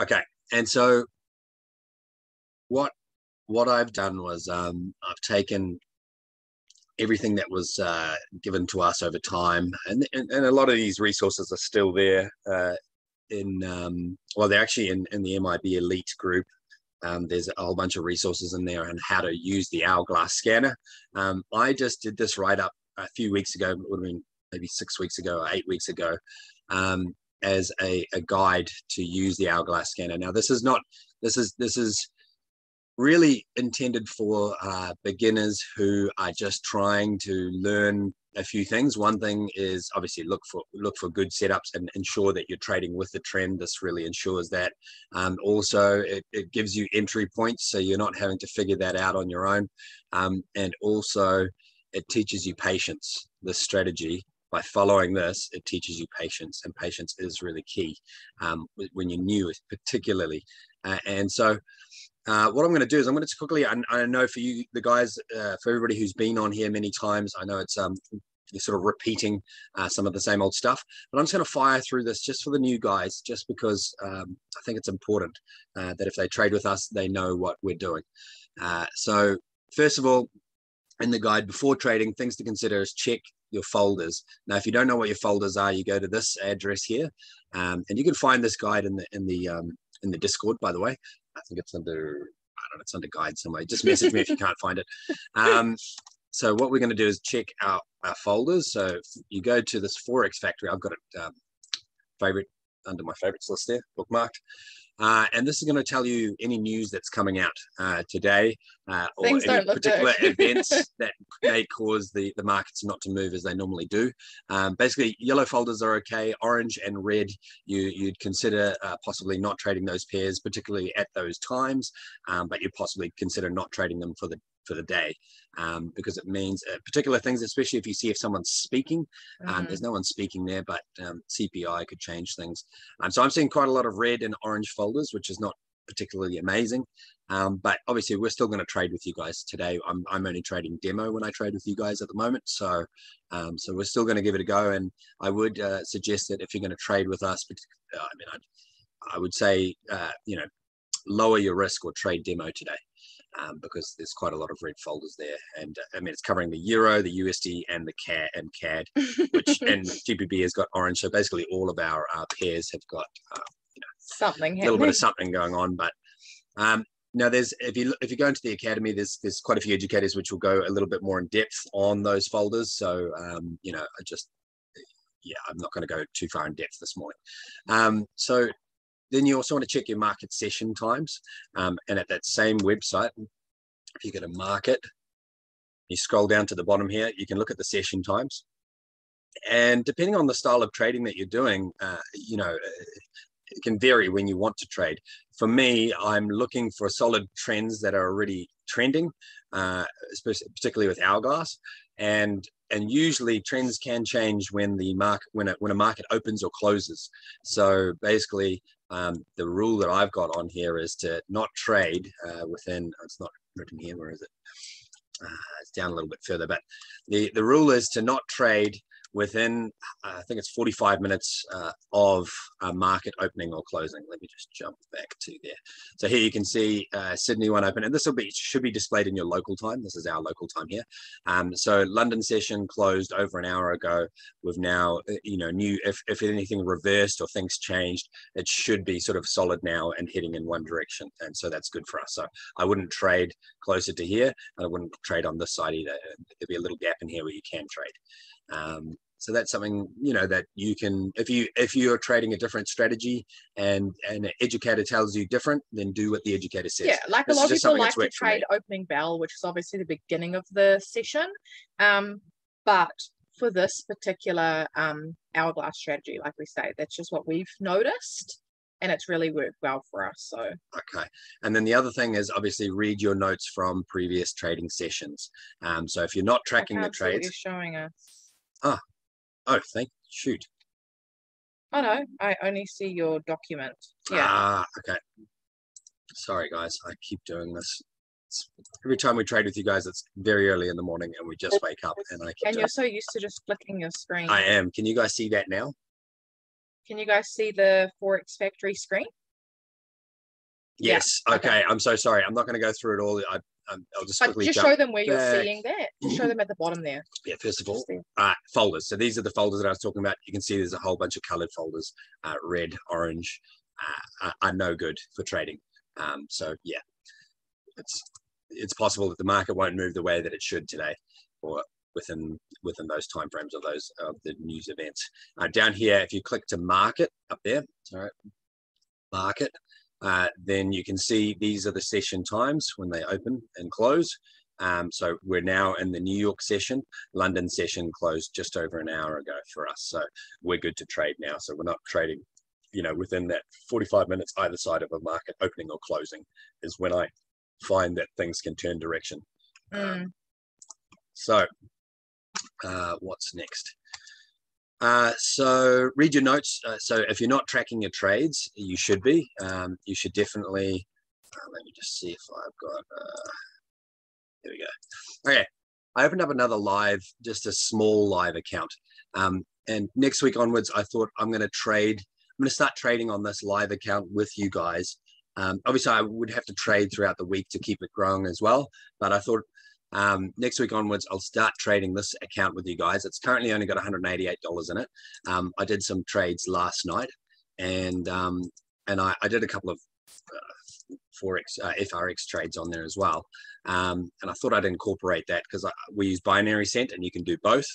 Okay, and so what what I've done was um, I've taken everything that was uh, given to us over time, and, and, and a lot of these resources are still there. Uh, in um, well, they're actually in, in the MIB Elite group. Um, there's a whole bunch of resources in there on how to use the Hourglass scanner. Um, I just did this right up a few weeks ago, It would have been maybe six weeks ago or eight weeks ago, um, as a, a guide to use the Hourglass scanner. Now, this is not this is this is really intended for uh, beginners who are just trying to learn a few things. One thing is obviously look for look for good setups and ensure that you're trading with the trend. This really ensures that. Um, also, it, it, gives you entry points, so you're not having to figure that out on your own. Um, and also, it teaches you patience. This strategy by following this, it teaches you patience, and patience is really key um, when you're new, particularly. Uh, and so, uh, what I'm going to do is I'm going to quickly. I, I know for you, the guys, uh, for everybody who's been on here many times, I know it's um, sort of repeating uh, some of the same old stuff. But I'm just going to fire through this just for the new guys, just because um, I think it's important uh, that if they trade with us, they know what we're doing. Uh, so first of all, in the guide before trading, things to consider is check your folders. Now, if you don't know what your folders are, you go to this address here, um, and you can find this guide in the in the um, in the Discord. By the way, I think it's under I don't know, it's under guide somewhere. Just message me if you can't find it. Um, so what we're going to do is check our, our folders. So you go to this Forex Factory. I've got it um, favorite under my favorites list there, bookmarked. Uh, and this is going to tell you any news that's coming out uh, today uh, or Things any particular events that may cause the, the markets not to move as they normally do. Um, basically, yellow folders are okay. Orange and red, you, you'd consider uh, possibly not trading those pairs, particularly at those times, um, but you'd possibly consider not trading them for the for the day um, because it means uh, particular things, especially if you see if someone's speaking. Um, mm-hmm. There's no one speaking there, but um, CPI could change things. Um, so I'm seeing quite a lot of red and orange folders, which is not particularly amazing. Um, but obviously, we're still going to trade with you guys today. I'm, I'm only trading demo when I trade with you guys at the moment. So, um, so we're still going to give it a go. And I would uh, suggest that if you're going to trade with us, uh, I mean, I'd, I would say, uh, you know, lower your risk or trade demo today um, because there's quite a lot of red folders there. And uh, I mean, it's covering the euro, the USD, and the CAD and CAD, which and GBP has got orange. So basically, all of our uh, pairs have got uh, you know something a little bit of something going on. But um, now there's if you if you go into the academy, there's there's quite a few educators which will go a little bit more in depth on those folders. So um, you know, I just yeah, I'm not going to go too far in depth this morning. Um, so then you also want to check your market session times. Um, and at that same website, if you go to market, you scroll down to the bottom here, you can look at the session times. And depending on the style of trading that you're doing, uh, you know, it can vary when you want to trade. For me, I'm looking for solid trends that are already trending, uh, particularly with Hourglass. And and usually trends can change when the market when a, when a market opens or closes. So basically, um, the rule that I've got on here is to not trade uh, within, it's not written here, where is it? Uh, it's down a little bit further, but the, the rule is to not trade within, uh, I think it's 45 minutes uh, of a market opening or closing. Let me just jump back to there. So here you can see uh, Sydney one open, and this will be should be displayed in your local time. This is our local time here. Um, so London session closed over an hour ago. We've now, uh, you know, new if if anything reversed or things changed, it should be sort of solid now and heading in one direction, and so that's good for us. So I wouldn't trade closer to here, and I wouldn't trade on this side either. There'd be a little gap in here where you can trade. Um, so that's something you know that you can if you if you're trading a different strategy and and an educator tells you different, then do what the educator says. Yeah, like this a lot of people like to trade opening bell, which is obviously the beginning of the session. Um, but for this particular um, hourglass strategy, like we say, that's just what we've noticed and it's really worked well for us. So okay, and then the other thing is obviously read your notes from previous trading sessions. Um, so if you're not tracking the trades, you're showing us. Ah, oh, thank shoot. Oh no, I only see your document. Yeah. Ah, okay. Sorry, guys. I keep doing this. It's, every time we trade with you guys, it's very early in the morning, and we just wake up, and I. Keep and you're so used to just flicking your screen. I am. Can you guys see that now? Can you guys see the Forex Factory screen? Yes. Yeah. Okay. okay. I'm so sorry. I'm not going to go through it all. I, um, I'll just but just show them where back. you're seeing that. Just show them at the bottom there. Yeah, first of all, uh, folders. So these are the folders that I was talking about. You can see there's a whole bunch of colored folders, uh, red, orange, uh, are no good for trading. Um, so yeah, it's it's possible that the market won't move the way that it should today, or within within those timeframes of those of the news events. Uh, down here, if you click to market up there, sorry, market, uh, then you can see these are the session times when they open and close. Um, so we're now in the New York session. London session closed just over an hour ago for us. So we're good to trade now. So we're not trading, you know, within that 45 minutes either side of a market opening or closing is when I find that things can turn direction. Mm. So uh, what's next? Uh, so read your notes. Uh, so if you're not tracking your trades, you should be. Um, you should definitely. Uh, let me just see if I've got. Uh, there we go. Okay, I opened up another live, just a small live account. Um, and next week onwards, I thought I'm going to trade. I'm going to start trading on this live account with you guys. Um, obviously, I would have to trade throughout the week to keep it growing as well. But I thought um, next week onwards, I'll start trading this account with you guys. It's currently only got $188 in it. Um, I did some trades last night, and um, and I, I, did a couple of uh, forex uh, FRX trades on there as well. Um, and I thought I'd incorporate that because we use Binarycent, and you can do both.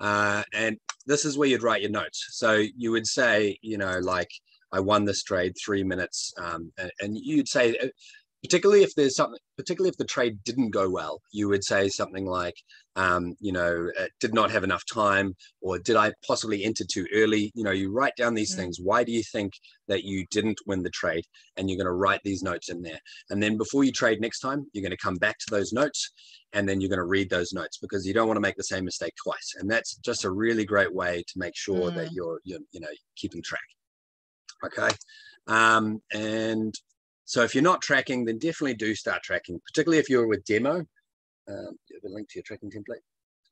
Uh, and this is where you'd write your notes. So you would say, you know, like I won this trade three minutes, um, and, and, you'd say uh, particularly if there's something, particularly if the trade didn't go well, you would say something like, um, you know, did not have enough time, or did I possibly enter too early? You know, you write down these mm. things. Why do you think that you didn't win the trade? And you're going to write these notes in there. And then before you trade next time, you're going to come back to those notes, and then you're going to read those notes because you don't want to make the same mistake twice. And that's just a really great way to make sure mm. that you're, you're, you know, keeping track. Okay. Um, and so if you're not tracking, then definitely do start tracking, particularly if you're with demo. Um, you have a link to your tracking template.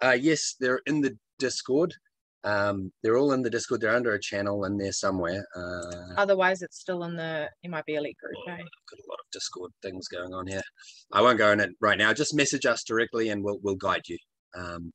Uh, yes, they're in the Discord. Um, they're all in the Discord. They're under a channel in there somewhere. Uh, Otherwise, it's still in the MIB Elite group. Oh, eh? I've got a lot of Discord things going on here. I won't go in it right now. Just message us directly, and we'll we'll guide you. Um,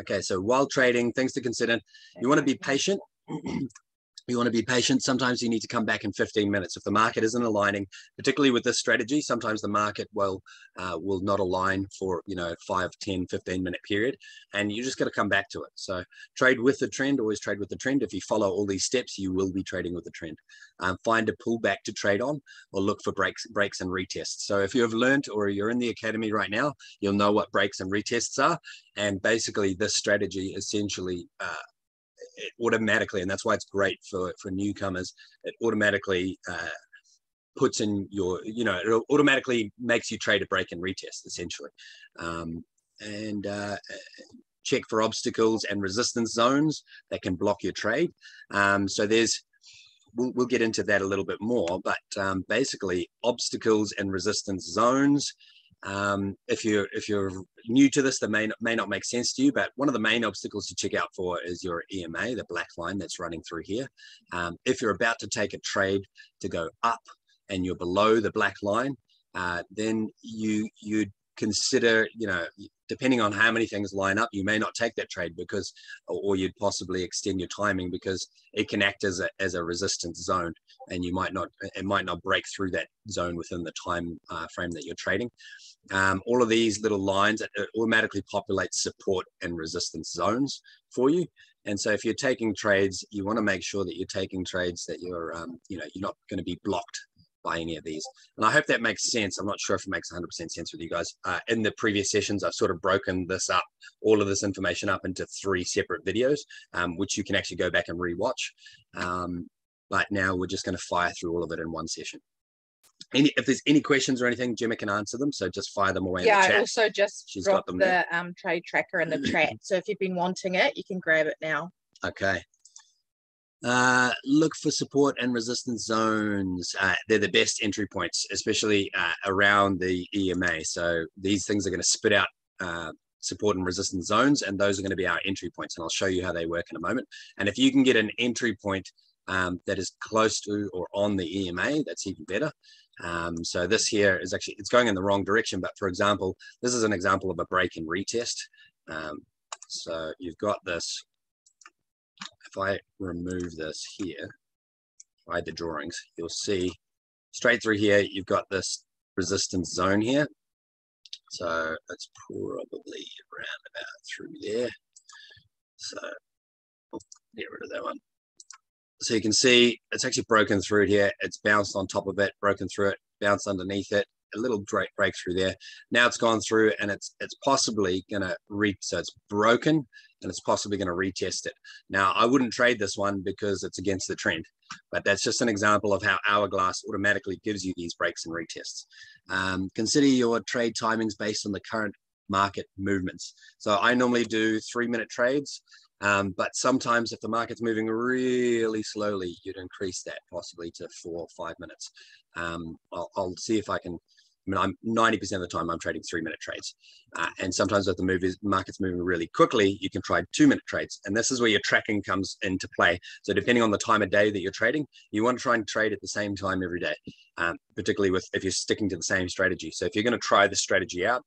okay, so while trading, things to consider. You want to be patient. you want to be patient. Sometimes you need to come back in 15 minutes. If the market isn't aligning, particularly with this strategy, sometimes the market will uh, will not align for, you know, 5, 10, 15 minute period. And you just got to come back to it. So trade with the trend, always trade with the trend. If you follow all these steps, you will be trading with the trend. Um, find a pullback to trade on or look for breaks, breaks and retests. So if you have learned or you're in the academy right now, you'll know what breaks and retests are. And basically this strategy essentially uh, it automatically, and that's why it's great for for newcomers. It automatically uh, puts in your, you know, it automatically makes you trade a break and retest essentially, um, and uh, check for obstacles and resistance zones that can block your trade. Um, so there's We'll, we'll, get into that a little bit more, but um, basically obstacles and resistance zones um, if you're if you're new to this, that may may not make sense to you, but one of the main obstacles to check out for is your EMA, the black line that's running through here. Um, if you're about to take a trade to go up and you're below the black line, uh, then you you'd consider, you know, depending on how many things line up, you may not take that trade because, or you'd possibly extend your timing because it can act as a, as a resistance zone and you might not, it might not break through that zone within the time uh, frame that you're trading. Um, all of these little lines it automatically populate support and resistance zones for you. And so if you're taking trades, you want to make sure that you're taking trades that you're, um, you know, you're not going to be blocked by any of these. And I hope that makes sense. I'm not sure if it makes 100% sense with you guys. Uh, in the previous sessions, I've sort of broken this up, all of this information up into three separate videos, um, which you can actually go back and rewatch. Um, but now we're just going to fire through all of it in one session. Any, if there's any questions or anything, Jemma can answer them. So just fire them away. Yeah, I also just She's dropped the um, trade tracker in the chat. So if you've been wanting it, you can grab it now. Okay. Uh, look for support and resistance zones. Uh, they're the best entry points, especially uh, around the EMA. So these things are going to spit out uh, support and resistance zones, and those are going to be our entry points. And I'll show you how they work in a moment. And if you can get an entry point um, that is close to or on the EMA, that's even better. Um, so this here is actually, it's going in the wrong direction. But for example, this is an example of a break and retest. Um, so you've got this, if I remove this here, hide the drawings, you'll see straight through here, you've got this resistance zone here. So it's probably around about through there. So I'll get rid of that one. So you can see it's actually broken through here. It's bounced on top of it, broken through it, bounced underneath it, a little great break breakthrough there. Now it's gone through and it's it's possibly gonna re so it's broken and it's possibly gonna retest it. Now I wouldn't trade this one because it's against the trend, but that's just an example of how Hourglass automatically gives you these breaks and retests. Um, consider your trade timings based on the current market movements. So I normally do three minute trades. Um, but sometimes if the market's moving really slowly, you'd increase that possibly to four or five minutes. Um, I'll, I'll, see if I can I mean, I'm 90% of the time I'm trading three minute trades. Uh, and sometimes if the move is, market's moving really quickly, you can try two minute trades. And this is where your tracking comes into play. So depending on the time of day that you're trading, you want to try and trade at the same time every day, um, particularly with if you're sticking to the same strategy. So if you're going to try the strategy out,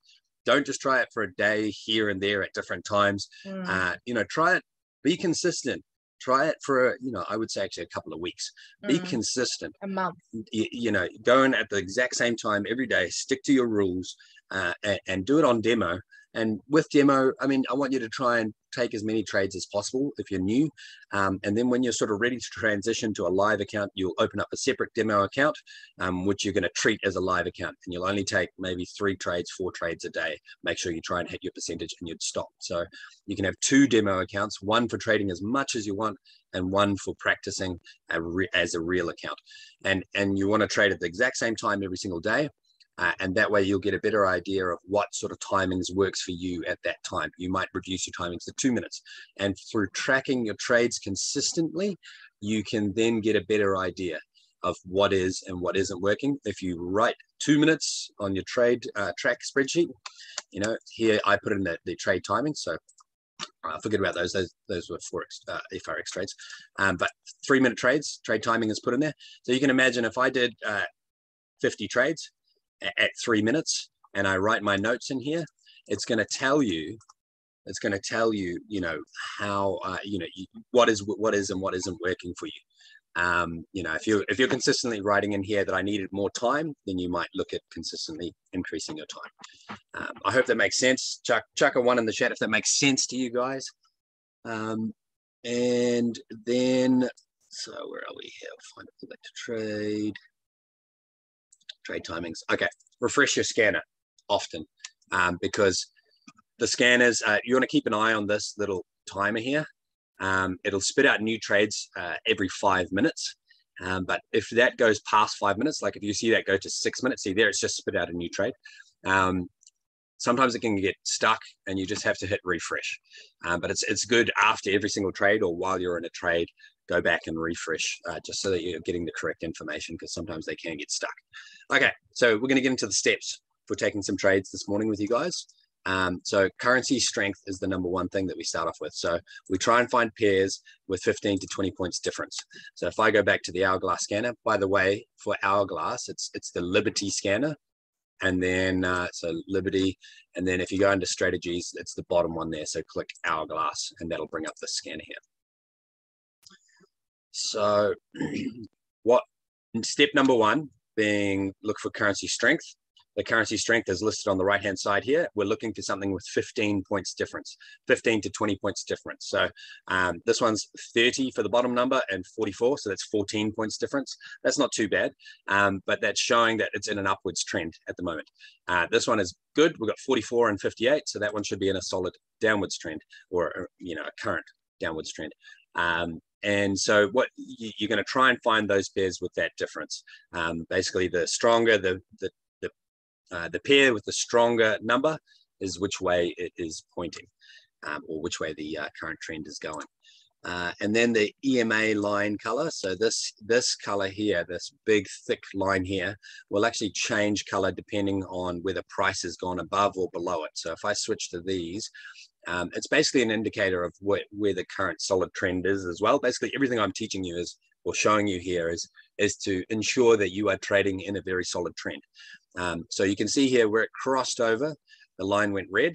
don't just try it for a day here and there at different times. Mm. Uh, you know, try it, be consistent try it for you know i would say actually a couple of weeks. Be mm. consistent. A month. You, you, know go in at the exact same time every day stick to your rules uh, and, and, do it on demo and with demo, I mean, I want you to try and take as many trades as possible if you're new. Um, and then when you're sort of ready to transition to a live account, you'll open up a separate demo account, um, which you're going to treat as a live account. And you'll only take maybe three trades, four trades a day. Make sure you try and hit your percentage and you'd stop. So you can have two demo accounts, one for trading as much as you want and one for practicing a as a real account. And, and you want to trade at the exact same time every single day. Uh, and that way you'll get a better idea of what sort of timings works for you at that time. You might reduce your timings to two minutes. And through tracking your trades consistently, you can then get a better idea of what is and what isn't working. If you write two minutes on your trade uh, track spreadsheet, you know, here I put in the, the trade timing. So uh, forget about those. Those those were forex uh, FRX trades. Um, but three minute trades, trade timing is put in there. So you can imagine if I did uh, 50 trades, at three minutes and I write my notes in here, it's going to tell you, it's going to tell you, you know, how, uh, you know, what is what is and what isn't working for you. Um, you know, if you if you're consistently writing in here that I needed more time, then you might look at consistently increasing your time. Um, I hope that makes sense. Chuck chuck a one in the chat if that makes sense to you guys. Um, and then, so where are we here? Find a to trade trade timings. Okay, refresh your scanner often um, because the scanners, uh, you want to keep an eye on this little timer here. Um, it'll spit out new trades uh, every five minutes. Um, but if that goes past five minutes, like if you see that go to six minutes, see there, it's just spit out a new trade. Um, sometimes it can get stuck and you just have to hit refresh. Um, but it's, it's good after every single trade or while you're in a trade go back and refresh uh, just so that you're getting the correct information because sometimes they can get stuck. Okay, so we're going to get into the steps for taking some trades this morning with you guys. Um, so currency strength is the number one thing that we start off with. So we try and find pairs with 15 to 20 points difference. So if I go back to the Hourglass scanner, by the way, for Hourglass, it's it's the Liberty scanner. And then, uh, so Liberty, and then if you go into strategies, it's the bottom one there. So click Hourglass, and that'll bring up the scanner here. So what step number one being look for currency strength. The currency strength is listed on the right hand side here. We're looking for something with 15 points difference, 15 to 20 points difference. So um, this one's 30 for the bottom number and 44. So that's 14 points difference. That's not too bad, um, but that's showing that it's in an upwards trend at the moment. Uh, this one is good. We've got 44 and 58. So that one should be in a solid downwards trend or, you know, a current downwards trend. Um, and so what you're going to try and find those pairs with that difference. Um, basically, the stronger the the the, uh, the pair with the stronger number is which way it is pointing, um, or which way the uh, current trend is going. Uh, and then the EMA line color. So this this color here, this big thick line here, will actually change color depending on whether price has gone above or below it. So if I switch to these, um, it's basically an indicator of where, where the current solid trend is as well. Basically, everything I'm teaching you is or showing you here is, is to ensure that you are trading in a very solid trend. Um, so you can see here where it crossed over, the line went red.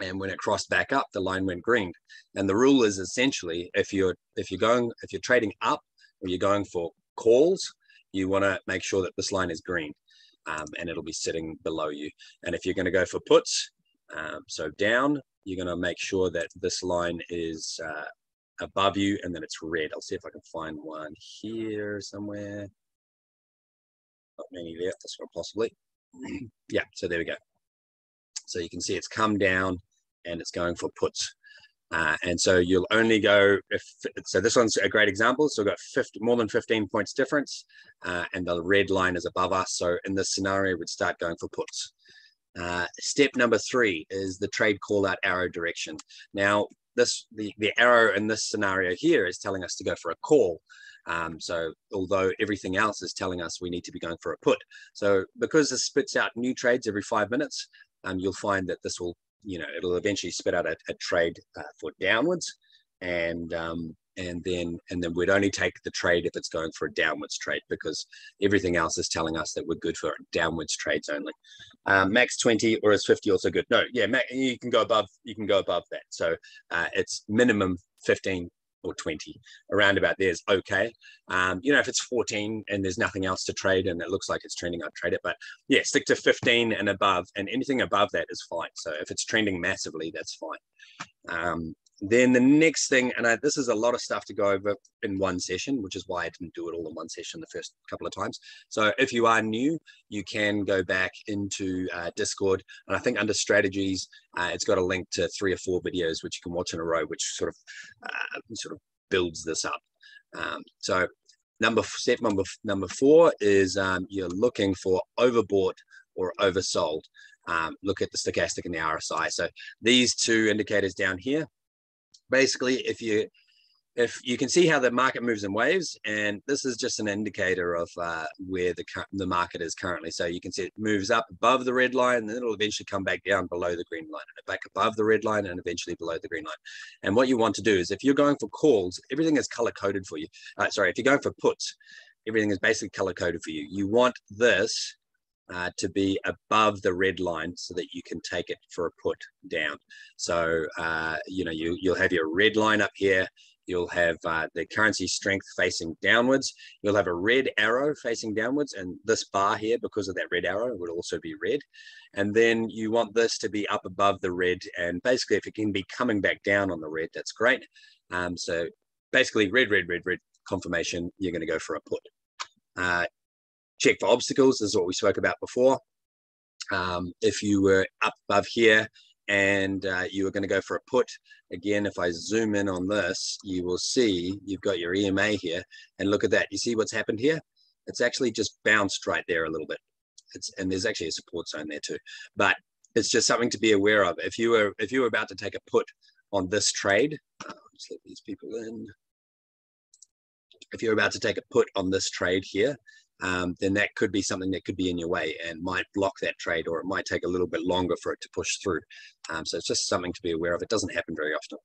And when it crossed back up, the line went green. And the rule is essentially if you're if you're going if you're trading up or you're going for calls, you want to make sure that this line is green um, and it'll be sitting below you. And if you're going to go for puts, um, so down, you're going to make sure that this line is uh, above you and then it's red. I'll see if I can find one here somewhere. Not many there, this one possibly. yeah, so there we go. So you can see it's come down and it's going for puts. Uh, and so you'll only go if so this one's a great example so we've got 50 more than 15 points difference uh, and the red line is above us so in this scenario we'd start going for puts uh, step number three is the trade call out arrow direction. Now this the, the arrow in this scenario here is telling us to go for a call. Um, so although everything else is telling us we need to be going for a put. So because this spits out new trades every five minutes um, you'll find that this will you know, it'll eventually spit out a, a trade uh, for downwards, and um, and then and then we'd only take the trade if it's going for a downwards trade because everything else is telling us that we're good for downwards trades only. Um, max 20 or is 50 also good? No, yeah, you can go above. You can go above that. So uh, it's minimum 15 or 20 around about there is okay um, you know if it's 14 and there's nothing else to trade and it looks like it's trending i'd trade it but yeah stick to 15 and above and anything above that is fine so if it's trending massively that's fine um, then the next thing, and I, this is a lot of stuff to go over in one session, which is why I didn't do it all in one session the first couple of times. So if you are new, you can go back into uh, Discord, and I think under strategies, uh, it's got a link to three or four videos which you can watch in a row, which sort of uh, sort of builds this up. Um, so number step number number four is um, you're looking for overbought or oversold. Um, look at the stochastic and the RSI. So these two indicators down here basically if you if you can see how the market moves in waves and this is just an indicator of uh, where the the market is currently. So you can see it moves up above the red line and then it'll eventually come back down below the green line and back above the red line and eventually below the green line. And what you want to do is if you're going for calls everything is color coded for you. Uh, sorry if you're going for puts everything is basically color coded for you. You want this uh, to be above the red line so that you can take it for a put down. So, uh, you know, you, you'll have your red line up here. You'll have uh, the currency strength facing downwards. You'll have a red arrow facing downwards. And this bar here, because of that red arrow, would also be red. And then you want this to be up above the red. And basically, if it can be coming back down on the red, that's great. Um, so basically, red, red, red, red confirmation, you're going to go for a put. Uh, check for obstacles. This is what we spoke about before. Um, if you were up above here and uh, you were going to go for a put, again, if I zoom in on this, you will see you've got your EMA here. And look at that. You see what's happened here? It's actually just bounced right there a little bit. It's, and there's actually a support zone there too. But it's just something to be aware of. If you were if you were about to take a put on this trade, uh, just let these people in. If you're about to take a put on this trade here, um, then that could be something that could be in your way and might block that trade or it might take a little bit longer for it to push through. Um, so it's just something to be aware of. It doesn't happen very often.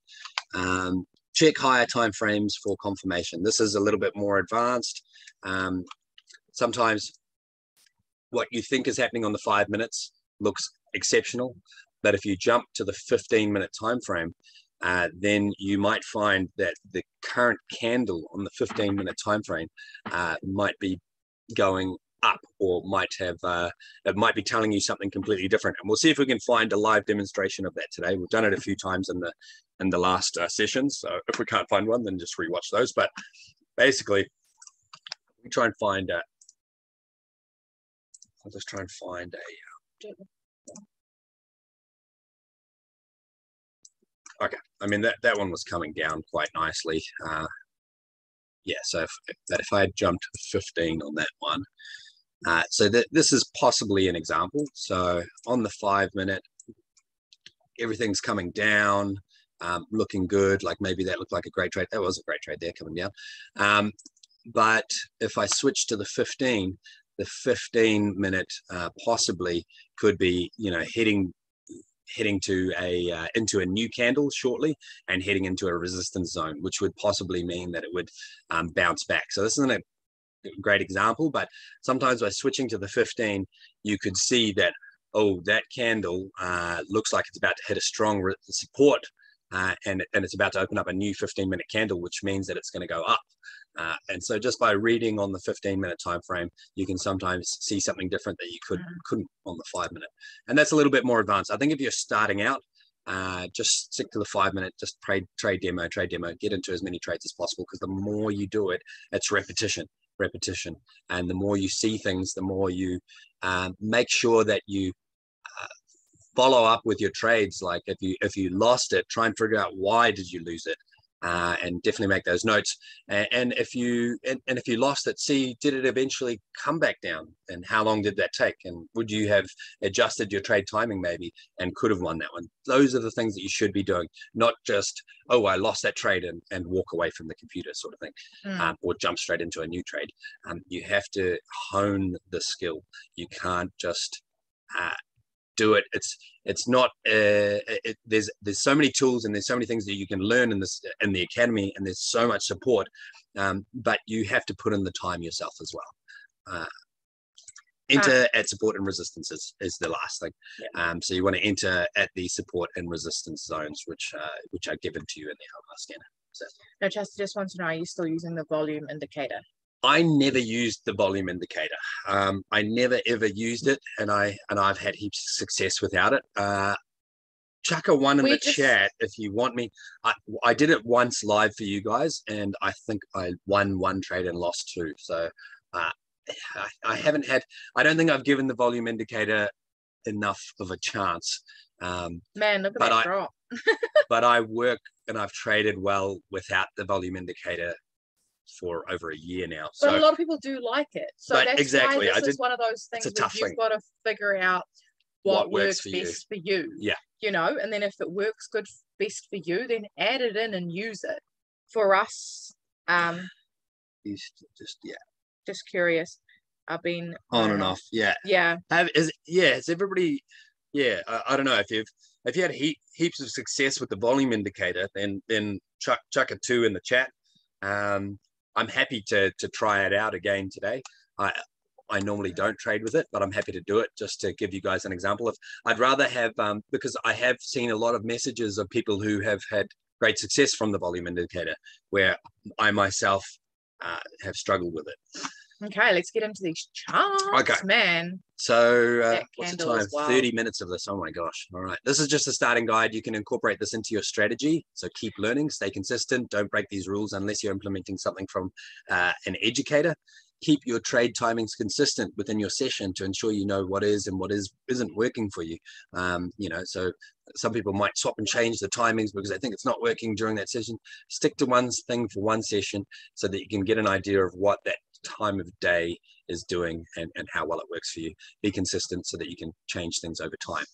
Um, check higher time frames for confirmation. This is a little bit more advanced. Um, sometimes what you think is happening on the five minutes looks exceptional, but if you jump to the 15 minute time frame, uh, then you might find that the current candle on the 15 minute time frame uh, might be going up or might have uh, it might be telling you something completely different. And we'll see if we can find a live demonstration of that today. We've done it a few times in the in the last uh, sessions. So if we can't find one then just rewatch those. But basically we try and find a i'll just try and find a okay. I mean that that one was coming down quite nicely uh, yeah, so if, if I had jumped 15 on that one, uh, so that this is possibly an example. So on the five minute, everything's coming down, um, looking good. Like maybe that looked like a great trade. That was a great trade there coming down. Um, but if I switch to the 15, the 15 minute uh, possibly could be, you know, heading heading to a uh, into a new candle shortly and heading into a resistance zone, which would possibly mean that it would um, bounce back. So this isn't a great example, but sometimes by switching to the 15, you could see that oh that candle uh, looks like it's about to hit a strong support uh, and, and it's about to open up a new 15 minute candle, which means that it's going to go up. Uh, and so just by reading on the 15 minute time frame, you can sometimes see something different that you could, mm. couldn't on the five minute. And that's a little bit more advanced. I think if you're starting out, uh, just stick to the five minute, just trade, trade demo, trade demo, get into as many trades as possible because the more you do it, it's repetition, repetition. And the more you see things, the more you um, make sure that you follow up with your trades. Like if you if you lost it, try and figure out why did you lose it, uh, and definitely make those notes. And, and if you and, and, if you lost it, see did it eventually come back down, and how long did that take? And would you have adjusted your trade timing maybe and could have won that one? Those are the things that you should be doing, not just oh I lost that trade and, and walk away from the computer sort of thing, mm. um, or jump straight into a new trade. Um, you have to hone the skill. You can't just uh, do it. It's it's not. Uh, it, there's there's so many tools and there's so many things that you can learn in this in the academy, and there's so much support. Um, but you have to put in the time yourself as well. Uh, enter uh, at support and resistance is, is the last thing. Yeah. Um, so you want to enter at the support and resistance zones, which uh, which are given to you in the hourglass scanner. So. Now, Chester just wants to know: Are you still using the volume indicator? I never used the volume indicator. Um, I never ever used it, and I and I've had heaps of success without it. Uh, chuck a one in we the just... chat if you want me. I, I did it once live for you guys, and I think I won one trade and lost two. So uh, I, I, haven't had. I don't think I've given the volume indicator enough of a chance. Um, Man, look at that I, drop. but I work and I've traded well without the volume indicator for over a year now. So, but a lot of people do like it. So that's exactly. why this I is one of those things that you've thing. got to figure out what, what works, works for best you. for you. Yeah. You know, and then if it works good best for you, then add it in and use it. For us, um just yeah. Just curious. I've been on and off. Yeah. Yeah. Have is yeah, is everybody yeah, I, I, don't know if you've if you had he, heaps of success with the volume indicator, then then chuck chuck a two in the chat. Um, I'm happy to to try it out again today. I I normally don't trade with it, but I'm happy to do it just to give you guys an example of. I'd rather have um, because I have seen a lot of messages of people who have had great success from the volume indicator, where I myself uh, have struggled with it. Okay, let's get into these charts. Okay, man. So uh, what's the time? Well. Thirty minutes of this. Oh my gosh! All right, this is just a starting guide. You can incorporate this into your strategy. So keep learning, stay consistent. Don't break these rules unless you're implementing something from uh, an educator. Keep your trade timings consistent within your session to ensure you know what is and what is isn't working for you. Um, you know, so some people might swap and change the timings because they think it's not working during that session. Stick to one thing for one session so that you can get an idea of what that time of day is doing and, and how well it works for you. Be consistent so that you can change things over time.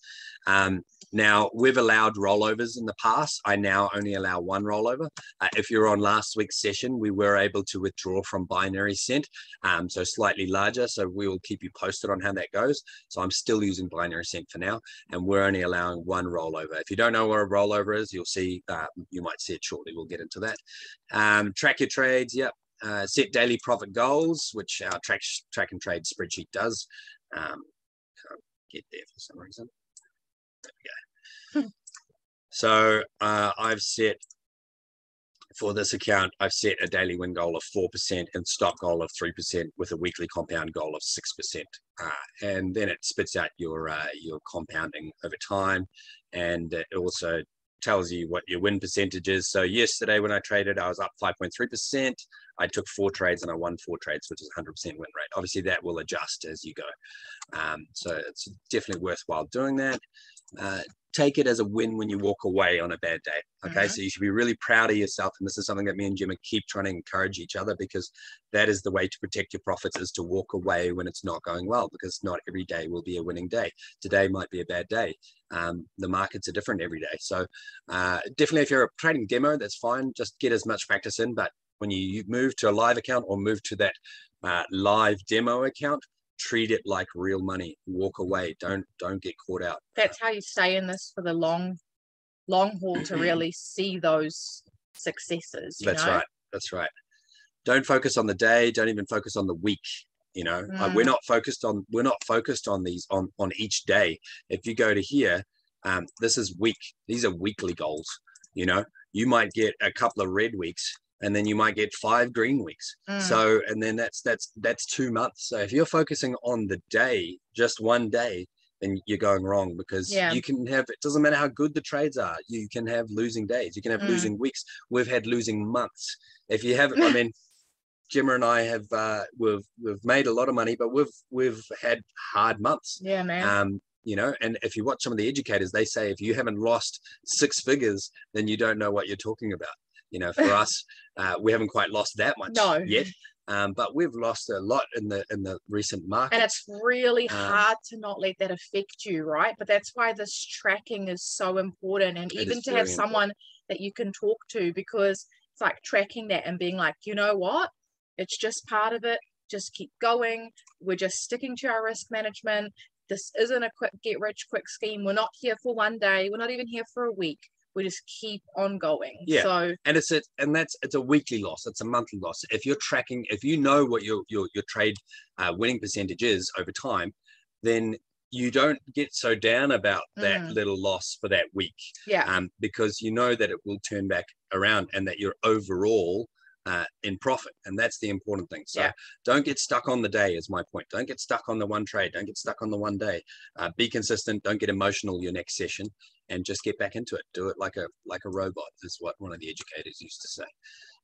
Um, now, we've allowed rollovers in the past. I now only allow one rollover. Uh, if you're on last week's session, we were able to withdraw from Binarycent, um, so slightly larger. So we will keep you posted on how that goes. So I'm still using Binarycent for now, and we're only allowing one rollover. If you don't know what a rollover is, you'll see, uh, you might see it shortly. We'll get into that. Um, track your trades. Yep, uh, set daily profit goals, which our track, track and trade spreadsheet does. Um, get there for some reason. There we go. so uh, I've set for this account, I've set a daily win goal of 4% and stop goal of 3% with a weekly compound goal of 6%. Uh, and then it spits out your, uh, your compounding over time. And it also tells you what your win percentage is. So yesterday when I traded, I was up 5.3%. I took four trades and I won four trades, which is 100% win rate. Obviously, that will adjust as you go. Um, so it's definitely worthwhile doing that. Uh, take it as a win when you walk away on a bad day. Okay, mm-hmm. so you should be really proud of yourself, and this is something that me and Jim keep trying to encourage each other because that is the way to protect your profits is to walk away when it's not going well because not every day will be a winning day. Today might be a bad day. Um, the markets are different every day, so uh, definitely if you're a trading demo, that's fine. Just get as much practice in, but when you move to a live account or move to that uh, live demo account, treat it like real money. Walk away. Don't don't get caught out. That's how you stay in this for the long long haul to really see those successes that's know? right. That's right. Don't focus on the day. Don't even focus on the week you know? Mm. uh, we're not focused on we're not focused on these on on each day. If you go to here um, this is week these are weekly goals you know? You might get a couple of red weeks and then you might get five green weeks mm. so and then that's that's that's two months so if you're focusing on the day just one day then you're going wrong because yeah. you can have it doesn't matter how good the trades are you can have losing days you can have mm. losing weeks we've had losing months if you have i mean Jemma and I have uh, we've we've made a lot of money, but we've we've had hard months. Yeah, man. Um, you know, and if you watch some of the educators, they say if you haven't lost six figures, then you don't know what you're talking about. You know, for us, uh, we haven't quite lost that much no. yet. Um, but we've lost a lot in the in the recent market, and it's really um, hard to not let that affect you, right? But that's why this tracking is so important, and even to have someone that you can talk to, because it's like tracking that and being like, you know what, it's just part of it. Just keep going. We're just sticking to our risk management. This isn't a quick get rich quick scheme. We're not here for one day. We're not even here for a week we just keep on going. Yeah. So and it's a and that's it's a weekly loss. It's a monthly loss. If you're tracking, if you know what your your your trade uh, winning percentage is over time, then you don't get so down about that mm. little loss for that week. Yeah. Um, because you know that it will turn back around and that your overall uh, in profit. And that's the important thing. So yeah. don't get stuck on the day, is my point. Don't get stuck on the one trade. Don't get stuck on the one day. Uh, be consistent. Don't get emotional your next session and just get back into it. Do it like a like a robot, is what one of the educators used to say.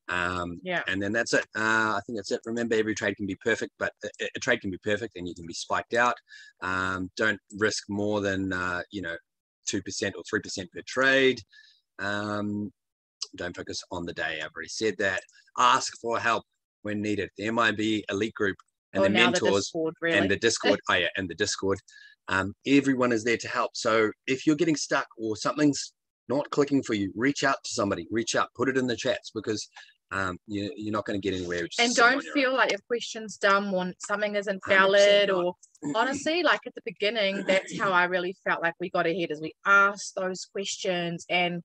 Um, yeah. And then that's it. Uh, I think that's it. Remember, every trade can be perfect, but a, a trade can be perfect and you can be spiked out. Um, don't risk more than, uh, you know, 2% or 3% per trade. Um, don't focus on the day. I've already said that. Ask for help when needed. The MIB elite group and oh, the mentors the Discord, really. and the Discord, oh, yeah, and the Discord. Um, everyone is there to help. So if you're getting stuck or something's not clicking for you, reach out to somebody. Reach out, put it in the chats because um, you, are not going to get anywhere. And don't feel like your question's dumb or something isn't valid. Or honestly, like at the beginning, that's how I really felt like we got ahead as we asked those questions and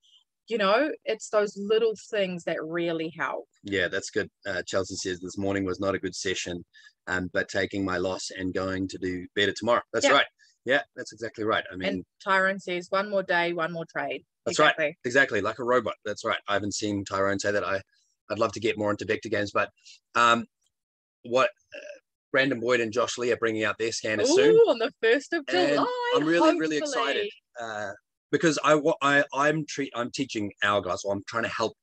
you know, it's those little things that really help. Yeah, that's good. Uh, Chelsea says this morning was not a good session, um, but taking my loss and going to do better tomorrow. That's yeah. right. Yeah, that's exactly right. I mean, and Tyrone says one more day, one more trade. That's exactly. right. Exactly, like a robot. That's right. I haven't seen Tyrone say that. I, I'd love to get more into vector games, but um, what uh, Brandon Boyd and Josh Lee are bringing out their scanner Ooh, soon on the first of July. And I'm really, hopefully. really excited. Uh, because I, I I'm treat I'm teaching hourglass, or I'm trying to help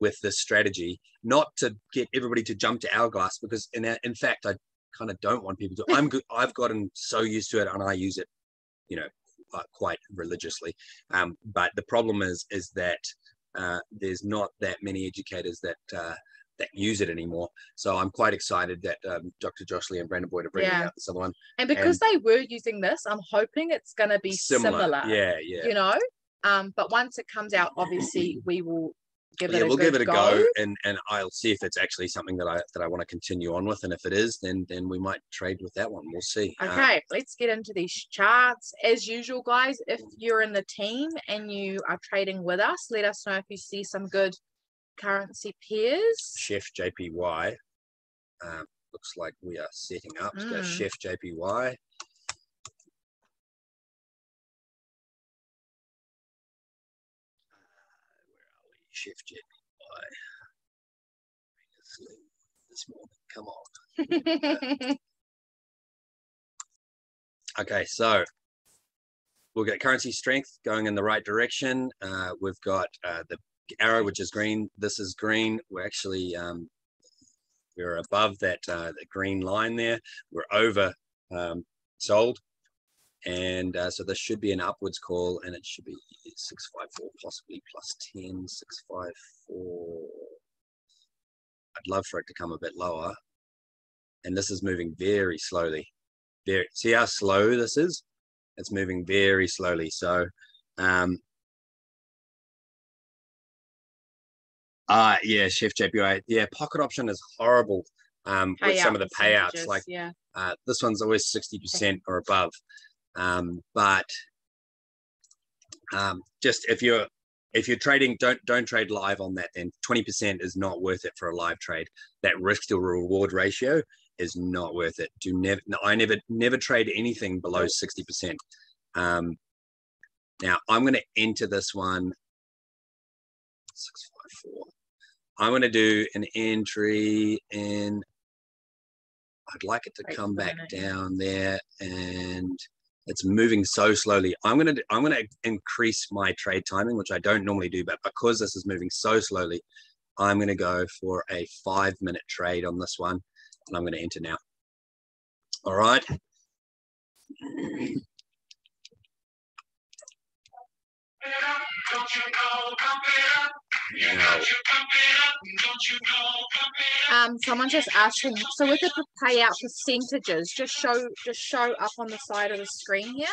with this strategy, not to get everybody to jump to hourglass, because in in fact I kind of don't want people to. I'm good. I've gotten so used to it, and I use it, you know, quite religiously. Um, but the problem is is that uh, there's not that many educators that uh, that use it anymore. So I'm quite excited that um, Dr. Josh Lee and Brandon Boyd are bringing yeah. out this other one. And because and they were using this, I'm hoping it's going to be similar, similar. Yeah, yeah. You know, um, but once it comes out, obviously we will give it. Yeah, we'll give it a go, go, and and I'll see if it's actually something that I that I want to continue on with, and if it is, then then we might trade with that one. We'll see. Uh, okay, um, let's get into these charts. As usual, guys, if you're in the team and you are trading with us, let us know if you see some good currency pairs. Chef JPY. Um, looks like we are setting up. Mm. Chef JPY. Where are we, Chef JPY. This morning, come on. okay, so we'll get currency strength going in the right direction. Uh, we've got uh, the arrow, which is green. This is green. We're actually um, we're above that uh, the green line there. We're over um, sold, and uh, so this should be an upwards call, and it should be six five four, possibly plus plus ten six five four. I'd love for it to come a bit lower, and this is moving very slowly. Very see how slow this is. It's moving very slowly. So um, Uh, yeah, Chef JPY. Yeah, pocket option is horrible. um, with some of the payouts. Like yeah. uh, this one's always sixty percent or above, um, but um, just if you're if you're trading, don't don't trade live on that. Then twenty percent is not worth it for a live trade. That risk to reward ratio is not worth it. Do never. No, I never never trade anything below sixty percent. Um, now I'm going to enter this one. Six five four. I'm going to do an entry in. I'd like it to come back down there and it's moving so slowly. I'm gonna I'm gonna increase my trade timing, which I don't normally do, but because this is moving so slowly, I'm gonna go for a five minute trade on this one, and I'm gonna enter now. All right. Um, someone just asking. So with the payout percentages, just show just show up on the side of the screen here.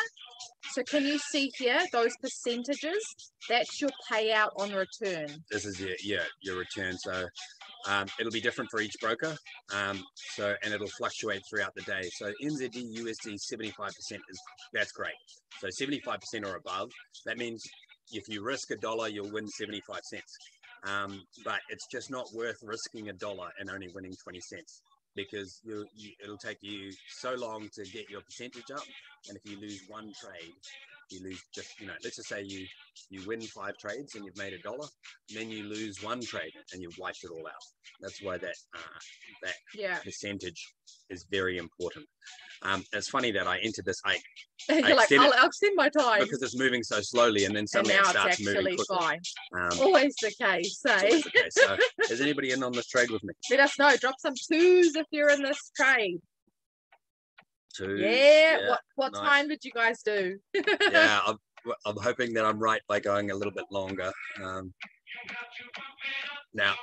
So can you see here those percentages? That's your payout on return. This is your yeah your return. So um, it'll be different for each broker. Um, so and it'll fluctuate throughout the day. So NZD USD 75% is that's great. So 75% or above. That means if you risk a dollar, you'll win 75 cents. Um, but it's just not worth risking a dollar and only winning 20 cents because you, it'll take you so long to get your percentage up. And if you lose one trade, you lose just, you know, let's just say you, you win five trades and you've made a dollar, then you lose one trade and you've wiped it all out. That's why that, uh, that yeah. percentage is very important. Um, it's funny that I entered this. I, You're I like, I'll, I'll extend my time because it's moving so slowly, and then suddenly and it starts moving fine. Um, always the case. Eh? Always the case. So, is anybody in on this trade with me? Let us know. Drop some twos if you're in this trade. Two. Yeah. yeah. What what nice. time did you guys do? yeah, I'm, I'm hoping that I'm right by going a little bit longer. Um, now,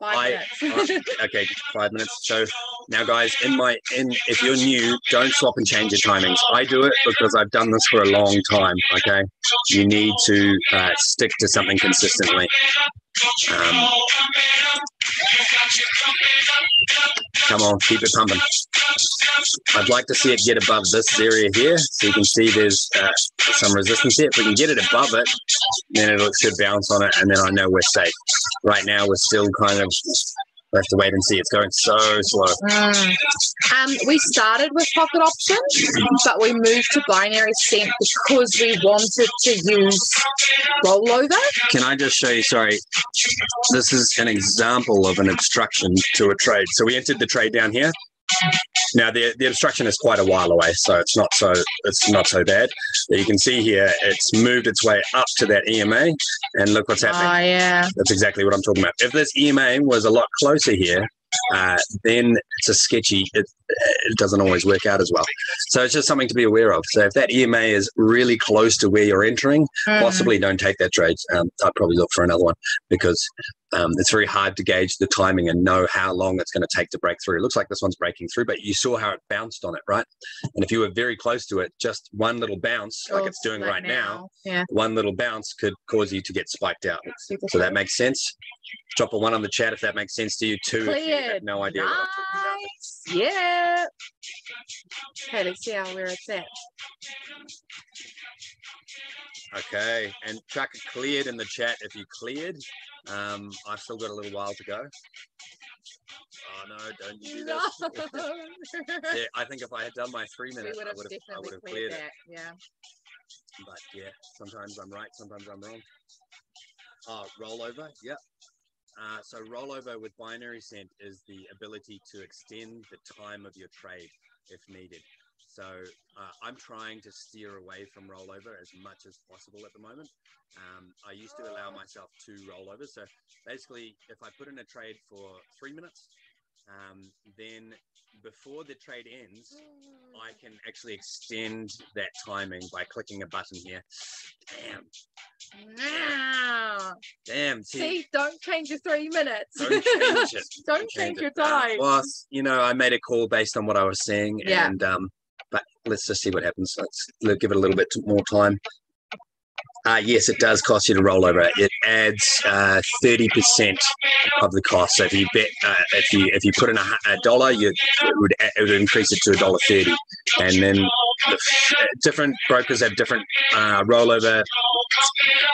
I. I, okay, five minutes. So now, guys, in my in if you're new, don't swap and change your timings. I do it because I've done this for a long time. Okay, you need to uh, stick to something consistently. Um, come on, keep it pumping. I'd like to see it get above this area here, so you can see there's uh, some resistance here. If we can get it above it, then it should bounce on it, and then I know we're safe. Right now, we're still kind of we have to wait and see. It's going so slow. Mm. Um, we started with pocket options, but we moved to binary cent because we wanted to use rollover. Can I just show you? Sorry, this is an example of an obstruction to a trade. So we entered the trade down here. Now the the obstruction is quite a while away, so it's not so it's not so bad. But you can see here it's moved its way up to that EMA, and look what's happening. Oh yeah, that's exactly what I'm talking about. If this EMA was a lot closer here, uh, then it's a sketchy. It, it doesn't always work out as well. So it's just something to be aware of. So if that EMA is really close to where you're entering, mm. possibly don't take that trade. Um, I'd probably look for another one because um, it's very hard to gauge the timing and know how long it's going to take to break through. It looks like this one's breaking through, but you saw how it bounced on it, right? And if you were very close to it, just one little bounce, oh, like it's doing right now, now, yeah. one little bounce could cause you to get spiked out. So that makes sense. Drop a one on the chat if that makes sense to you too. Cleared. no idea nice. what I'm talking about. Yeah. Okay, let's see how where it's at. Okay, and Chuck cleared in the chat if you cleared. Um, I've still got a little while to go. Oh no, don't you do. No. yeah, I think if I had done my three minutes, I would have, I would have cleared, cleared it. Yeah. But yeah, sometimes I'm right, sometimes I'm wrong. Oh, rollover, yep. Uh, so rollover with Binarycent is the ability to extend the time of your trade if needed. So uh, I'm trying to steer away from rollover as much as possible at the moment. Um, I used to allow myself two rollovers. So basically, if I put in a trade for three minutes, um, then before the trade ends, I can actually extend that timing by clicking a button here. Damn. Wow. Damn. See, see, don't change your three minutes. Don't change it. don't, don't change, change your time. Well, you know, I made a call based on what I was seeing, yeah. and um, but let's just see what happens. Let's give it a little bit more time. Uh, yes, it does cost you to roll over. It adds uh, thirty uh, percent of the cost. So if you bet, uh, if you if you put in a, a dollar, you it would it would increase it to a dollar thirty, and then the, different brokers have different uh, rollover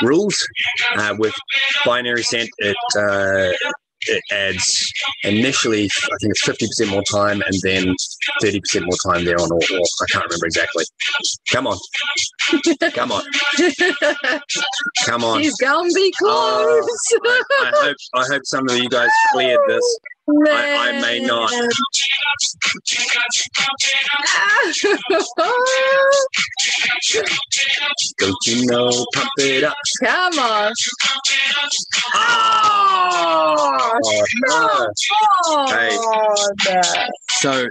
rules. Uh, with Binarycent, it it adds initially, I think it's 50% more time and then 30% more time there on, or, or I can't remember exactly. Come on. Come on. Come on. She's going to be oh, close. I, I, hope, I hope some of you guys cleared this. I, I, may not. Don't you know? Pump it up. Come on. Oh, oh, no. Hey. So,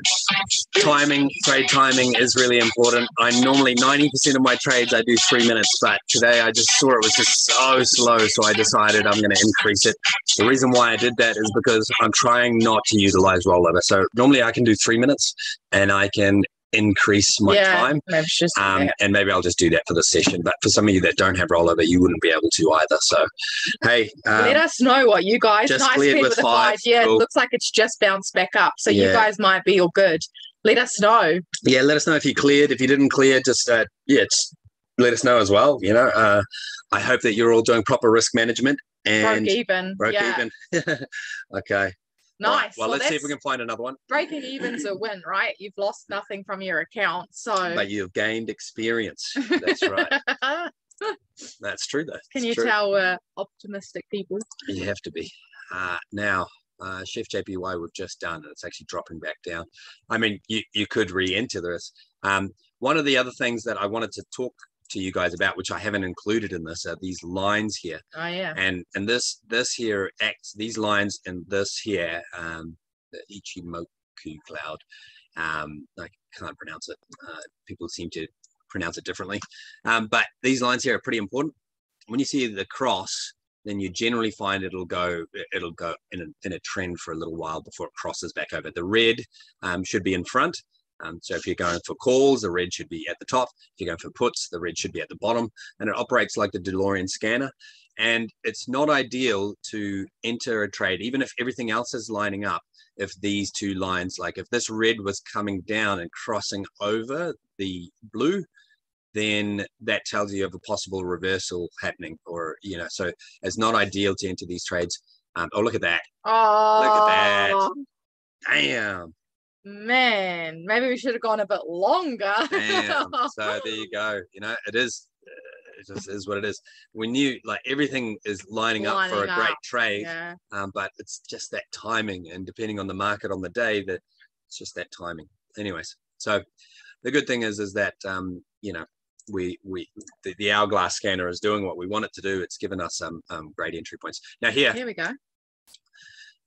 timing, trade timing is really important. I normally 90% of my trades I do three minutes, but today I just saw it was just so slow, so I decided I'm going to increase it. The reason why I did that is because I'm trying not to utilize rollover. So normally I can do three minutes, and I can increase my yeah, time. Just, um, yeah. And maybe I'll just do that for the session. But for some of you that don't have rollover, you wouldn't be able to either. So, hey, um, let us know what you guys. Just nice cleared with, with five. five. Yeah, cool. it looks like it's just bounced back up. So yeah. you guys might be all good. Let us know. Yeah, let us know if you cleared. If you didn't clear, just uh, yeah, let us know as well. You know, uh, I hope that you're all doing proper risk management and broke even. Broke even. okay. Nice. Well, well let's see if we can find another one. Breaking even's a win, right? You've lost nothing from your account, so. But you've gained experience. That's right. That's true, though. Can you true. tell we're optimistic people? You have to be. Uh, now, uh, Chef JPY we've just done, and it's actually dropping back down. I mean, you, you could re-enter this. Um, one of the other things that I wanted to talk to you guys about, which I haven't included in this, are these lines here. Oh yeah. And and this this here acts these lines and this here, um, the Ichimoku cloud. Um, I can't pronounce it. Uh, people seem to pronounce it differently. Um, but these lines here are pretty important. When you see the cross, then you generally find it'll go it'll go in a, in a trend for a little while before it crosses back over. The red um, should be in front, um, so if you're going for calls, the red should be at the top. If you're going for puts, the red should be at the bottom. And it operates like the DeLorean scanner. And it's not ideal to enter a trade, even if everything else is lining up. If these two lines, like if this red was coming down and crossing over the blue, then that tells you of a possible reversal happening. Or, you know, so it's not ideal to enter these trades. Um, oh, look at that. Oh, look at that. Damn man, maybe we should have gone a bit longer. Damn. So there you go. You know, it is. Uh, it just is what it is. We knew like everything is lining, lining up for a up. great trade, yeah. um, but it's just that timing, and depending on the market on the day, that it's just that timing. Anyways, so the good thing is, is that um, you know we we the, the, hourglass scanner is doing what we want it to do. It's given us some um, great entry points. Now here, here we go.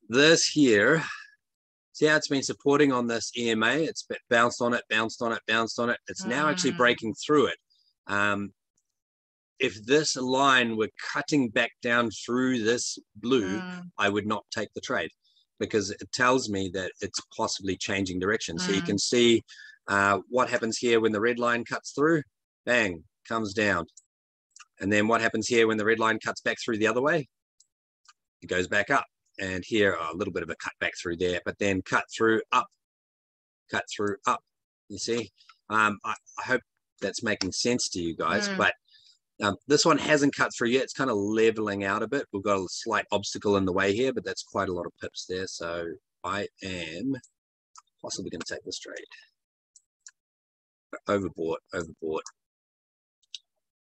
This here See how it's been supporting on this EMA? It's bounced on it, bounced on it, bounced on it. It's now mm. actually breaking through it. Um, if this line were cutting back down through this blue, mm. I would not take the trade because it tells me that it's possibly changing direction. Mm. So you mm. can see uh, what happens here when the red line cuts through, bang, comes down. And then what happens here when the red line cuts back through the other way? It goes back up and here a little bit of a cut back through there, but then cut through up, cut through up. You see, um, I, I, hope that's making sense to you guys, mm. but um, this one hasn't cut through yet. It's kind of leveling out a bit. We've got a slight obstacle in the way here, but that's quite a lot of pips there. So I am possibly going to take this trade. Overbought, overbought.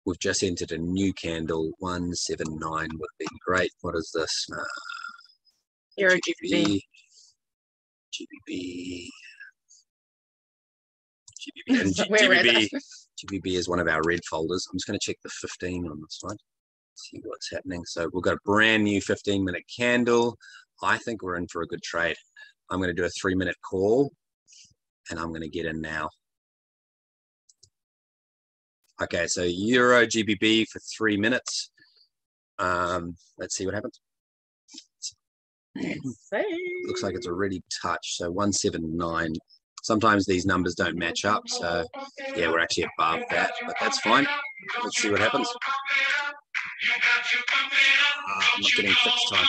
We've just entered a new candle, 179 would be great. What is this? Uh, Euro GBP. GBP. GBP. And G- GBP, GBP is one of our red folders. I'm just going to check the 15 on this one. See what's happening. So we've got a brand new 15 minute candle. I think we're in for a good trade. I'm going to do a three minute call and I'm going to get in now. Okay, so Euro GBP for three minutes. Um, let's see what happens. Looks like it's already touched. So 179. Sometimes these numbers don't match up. So yeah, we're actually above that, but that's fine. Let's see what happens. Uh, I'm not getting fixed time.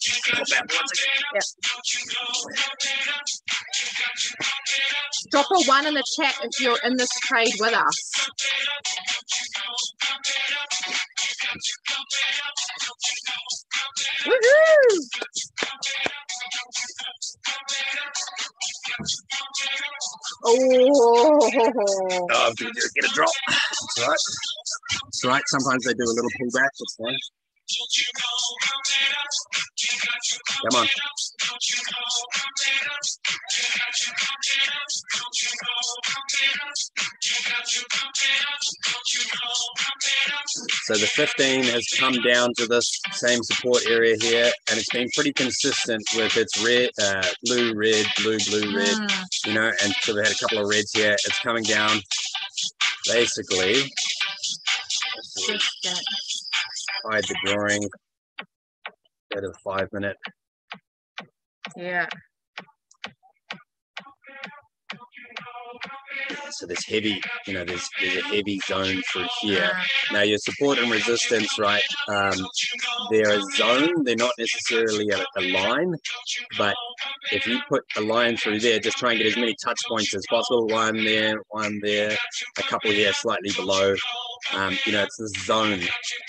Just gonna pop out once again. Drop a one in the chat if you're in this trade with us. Woohoo! Oh, Oh, I'm gonna get a drop. That's all right. That's all right. Sometimes they do a little pullback. That's fine. Come on. So the 15 has come down to this same support area here, and it's been pretty consistent with its red, uh, blue, red, blue, blue, red, Mm, you know, and so we had a couple of reds here. It's coming down basically. let's the drawing. instead of five minute. Yeah. So there's heavy, you know, there's there's a heavy zone through here. Now your support and resistance, right? Um, they're a zone. They're not necessarily a, a line, but if you put a line through there, just try and get as many touch points as possible. One there, one there, a couple here, slightly below. Um, you know, it's the zone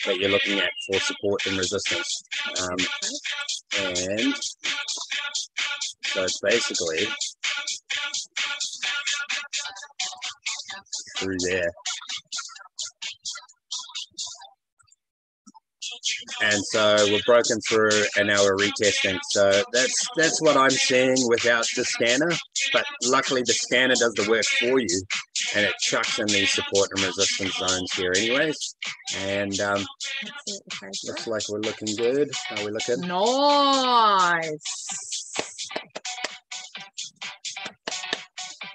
that you're looking at for support and resistance. Um, and so it's basically through there. And so we're broken through and now we're retesting. So that's that's what I'm seeing without the scanner. But luckily the scanner does the work for you and it chucks in these support and resistance zones here anyways. And um, looks like we're looking good. Are we looking? Nice.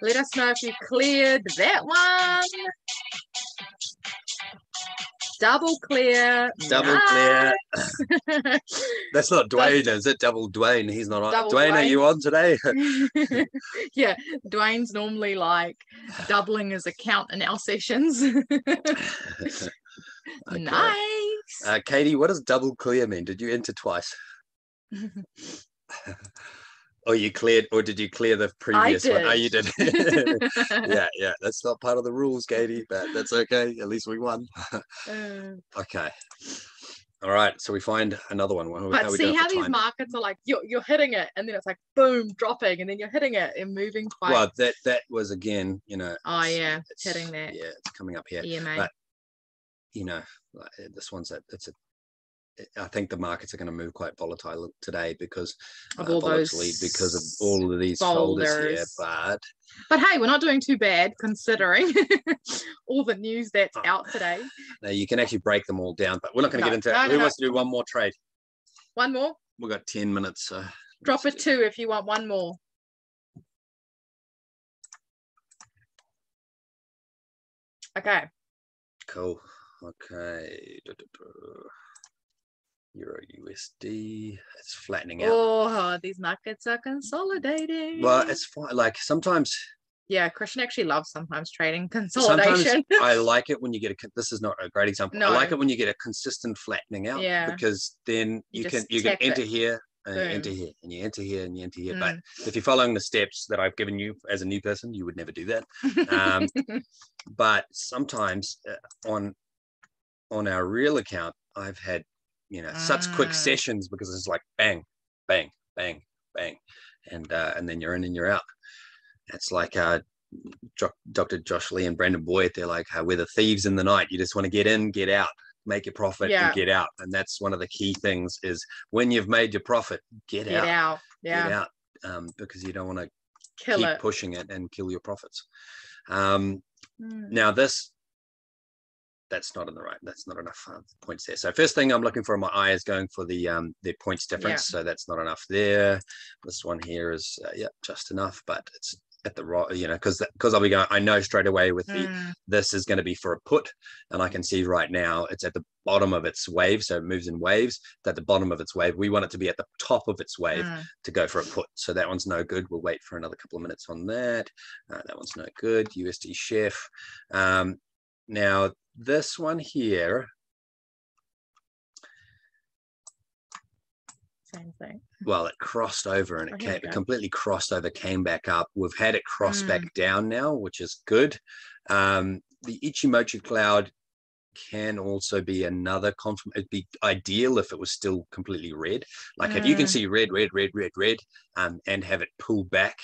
Let us know if you cleared that one. Double clear. Double clear. That's not Dwayne, is it? Double Dwayne. He's not on. Double Dwayne, are you on today? yeah, Dwayne's normally like doubling his account in our sessions. Okay. Nice. Uh, Katie, what does double clear mean? Did you enter twice? Or you cleared, or did you clear the previous one? Oh, you did. yeah, yeah. That's not part of the rules, Katie, but that's okay. At least we won. Uh, okay. All right. So we find another one. How- but see how these markets are like you're, you're hitting it and then it's like boom dropping and then you're hitting it and moving quite Well, that that was again, you know. oh yeah it's- hitting that Yeah, it's coming up here. EMA but- you know, like, this one's a, it's a, I think the markets are going to move quite volatile today because of uh, all those because of all of these folders here. But but hey we're not doing too bad considering all the news that's Oh. out today now you can actually break them all down. But we're not going to No, get into no, it. no, Who wants to do one more trade? one more We've got ten minutes. So drop a two if you want one more okay Cool. Okay. Euro USD. It's flattening out. oh these markets are consolidating Well, it's fine. Like sometimes, yeah christian actually loves sometimes trading sometimes consolidation I like it when you get a. This is not a great example. I like it when you get a consistent flattening out. Yeah. Because then You you, can you can tap it. enter here and Boom. enter here and you enter here and you enter here. Mm. But if you're following the steps that I've given you as a new person, you would never do that. Um, but sometimes uh, on on our real account, I've had you know such quick Ah. sessions because it's like bang, bang, bang, bang, and uh, and then you're in and you're out. It's like uh, Dr. Josh Lee and Brandon Boyd. They're like uh, we're the thieves in the night. You just want to get in, get out, make your profit, Yeah. and get out. And that's one of the key things is when you've made your profit, get, get out, out yeah get out, um, because you don't want to kill keep it pushing it and kill your profits. Um, Mm. now this, that's not in the right. That's not enough uh, points there. So first thing I'm looking for in my eye is going for the um, the points difference. So that's not enough there. This one here is uh, yeah just enough, but it's at the right, you know, because because I'll be going, I know straight away with the mm. this is going to be for a put, and I can see right now it's at the bottom of its wave, so it moves in waves. At the bottom of its wave, we want it to be at the top of its wave mm. to go for a put. So that one's no good. We'll wait for another couple of minutes on that. Uh, that one's no good. USD chef. Um, now this one here. Same thing well, it crossed over and it, came, it completely crossed over, came back up. We've had it cross mm. back down now, which is good. Um, the Ichimoku cloud can also be another confirm. It'd be ideal if it was still completely red. Like mm. if you can mm. see red, red, red, red, red, um, and have it pull back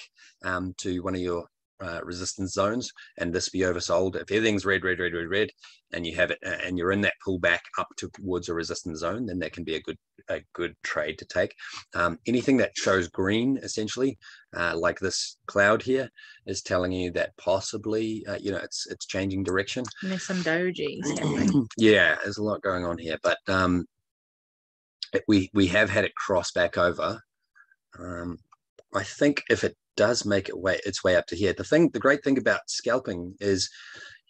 um, to one of your uh, resistance zones and this be oversold. If everything's red, red, red, red, red, and you have it uh, and you're in that pullback up towards a resistance zone, then that can be a good a good trade to take. Um, anything that shows green, essentially, uh, like this cloud here, is telling you that possibly uh, you know it's it's changing direction. And there's some dojis. yeah, there's a lot going on here, but um, we we have had it cross back over. Um, I think if it does make it way its way up to here. The thing, the great thing about scalping is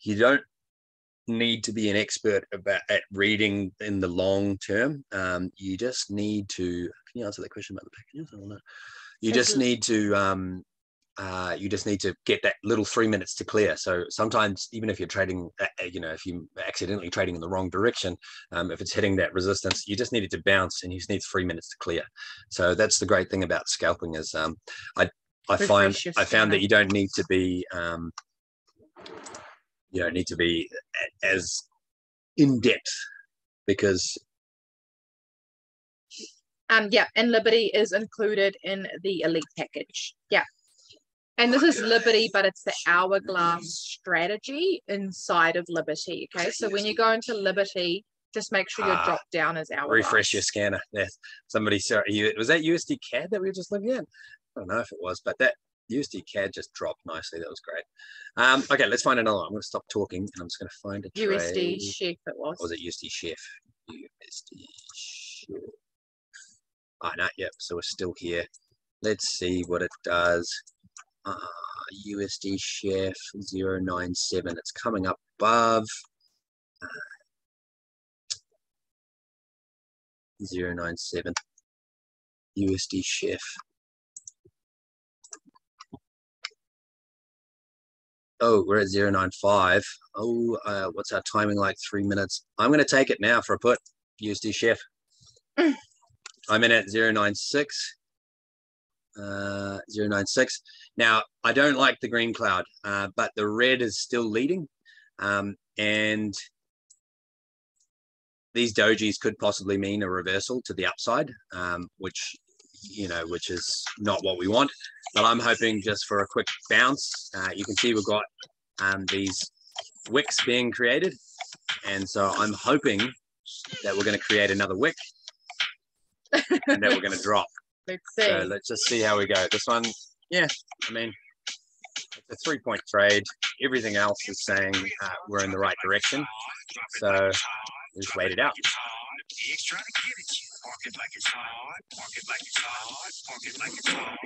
you don't need to be an expert about at reading in the long term. Um, you just need to. Can you answer that question about the packages? I don't know. You just need to. Um, uh, you just need to get that little three minutes to clear. So sometimes, even if you're trading, uh, uh you know, if you're accidentally trading in the wrong direction, um, if it's hitting that resistance, you just need it to bounce, and you just need three minutes to clear. So that's the great thing about scalping is um, I I find I found that you don't need to be um, you don't need to be as in depth because um yeah and liberty is included in the elite package. Yeah. And this is liberty but it's the hourglass strategy inside of liberty okay? So when you go into liberty just make sure your uh, drop down is hourglass. refresh your scanner. Yeah somebody sorry was that usd cad that we were just looking at don't know if it was, but that USD CAD just dropped nicely. That was great. Um, okay, let's find another one. I'm going to stop talking and I'm just going to find a USD trade. Chef. It was. Or was it USD Chef? USD Chef. Oh, not yet. So we're still here. Let's see what it does. Uh, USD Chef 097. It's coming up above. Uh, 097. USD Chef. Oh, we're at 095. Oh, uh, what's our timing like? Three minutes. I'm going to take it now for a put. USD Chef. I'm in at 096. Uh, 096. Now, I don't like the green cloud, uh, but the red is still leading. Um, and these dojis could possibly mean a reversal to the upside, um, which you know, which is not what we want. But I'm hoping just for a quick bounce. Uh, you can see we've got um, these wicks being created. And so I'm hoping that we're going to create another wick and that we're going to drop. Let's see. So let's just see how we go. This one, yeah, I mean, it's a three point trade. Everything else is saying uh, we're in the right direction. So we just wait it out. He's trying to get at you. Park it like it's hard. Park it like it's hard. Park it like it's hard.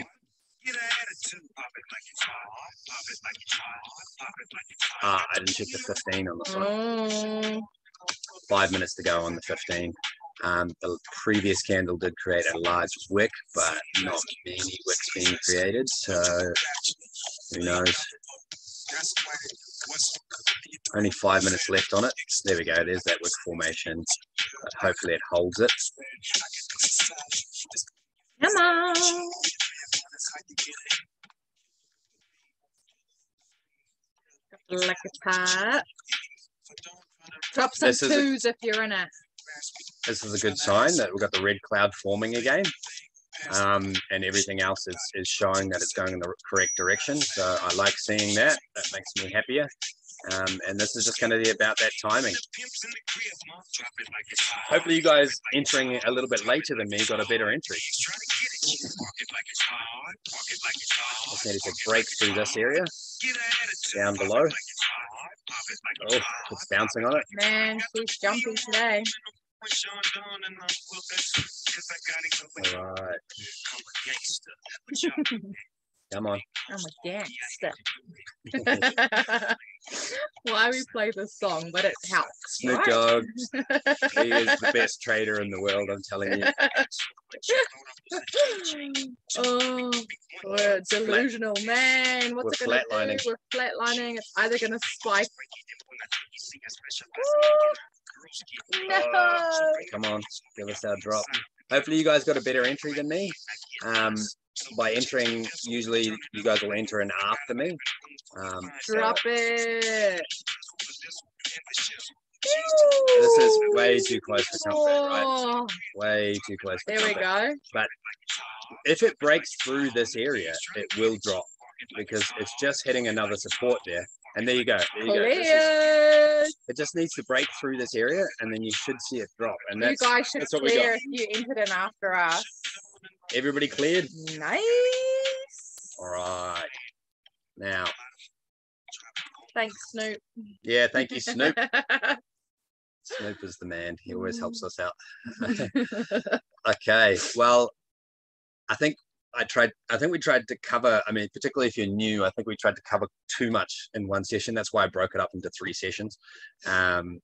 Get an attitude. Pop it like it's hard. Pop it like it's hard. Pop it like it's hard. Ah, I didn't check the 15 on this one. Mm. Five minutes to go on the 15. Um, the previous candle did create a large wick, but not many wicks being created. So who knows? Only five minutes left on it. There we go. There's that wick formation. Hopefully it holds it. Come on. Like a pat. Drop some twos a, if you're in it. This is a good sign that we've got the red cloud forming again. Um, and everything else is, is showing that it's going in the correct direction. So I like seeing that. That makes me happier. Um, and this is just going to be about that timing. Hopefully, you guys entering a little bit later than me got a better entry. Just needed to break through this area down below. Oh, it's bouncing on it. Man, she's jumping today. All right. Come on. I'm a gangster. Why we play this song, but it helps. Snoop right? Dogg. he is the best trader in the world, I'm telling you. oh, we're delusional, man. What's we're it gonna do? We're flatlining. It's either gonna spike. No. Come on, give us our drop. Hopefully, you guys got a better entry than me. Um, by entering, usually you guys will enter in after me. Um, Drop it. This is way too close for comfort, right? Way too close. there comfort. we go. But if it breaks through this area, it will drop because it's just hitting another support there. And there you go. There you go. Is, it just needs to break through this area, and then you should see it drop. And that's, you guys should that's what clear if you entered in after us. Everybody cleared? Nice. All right. Now. Thanks, Snoop. Yeah, thank you, Snoop. Snoop is the man. He always helps mm. us out. okay. Well, I think I tried. I think we tried to cover. I mean, particularly if you're new, I think we tried to cover too much in one session. That's why I broke it up into three sessions. Um,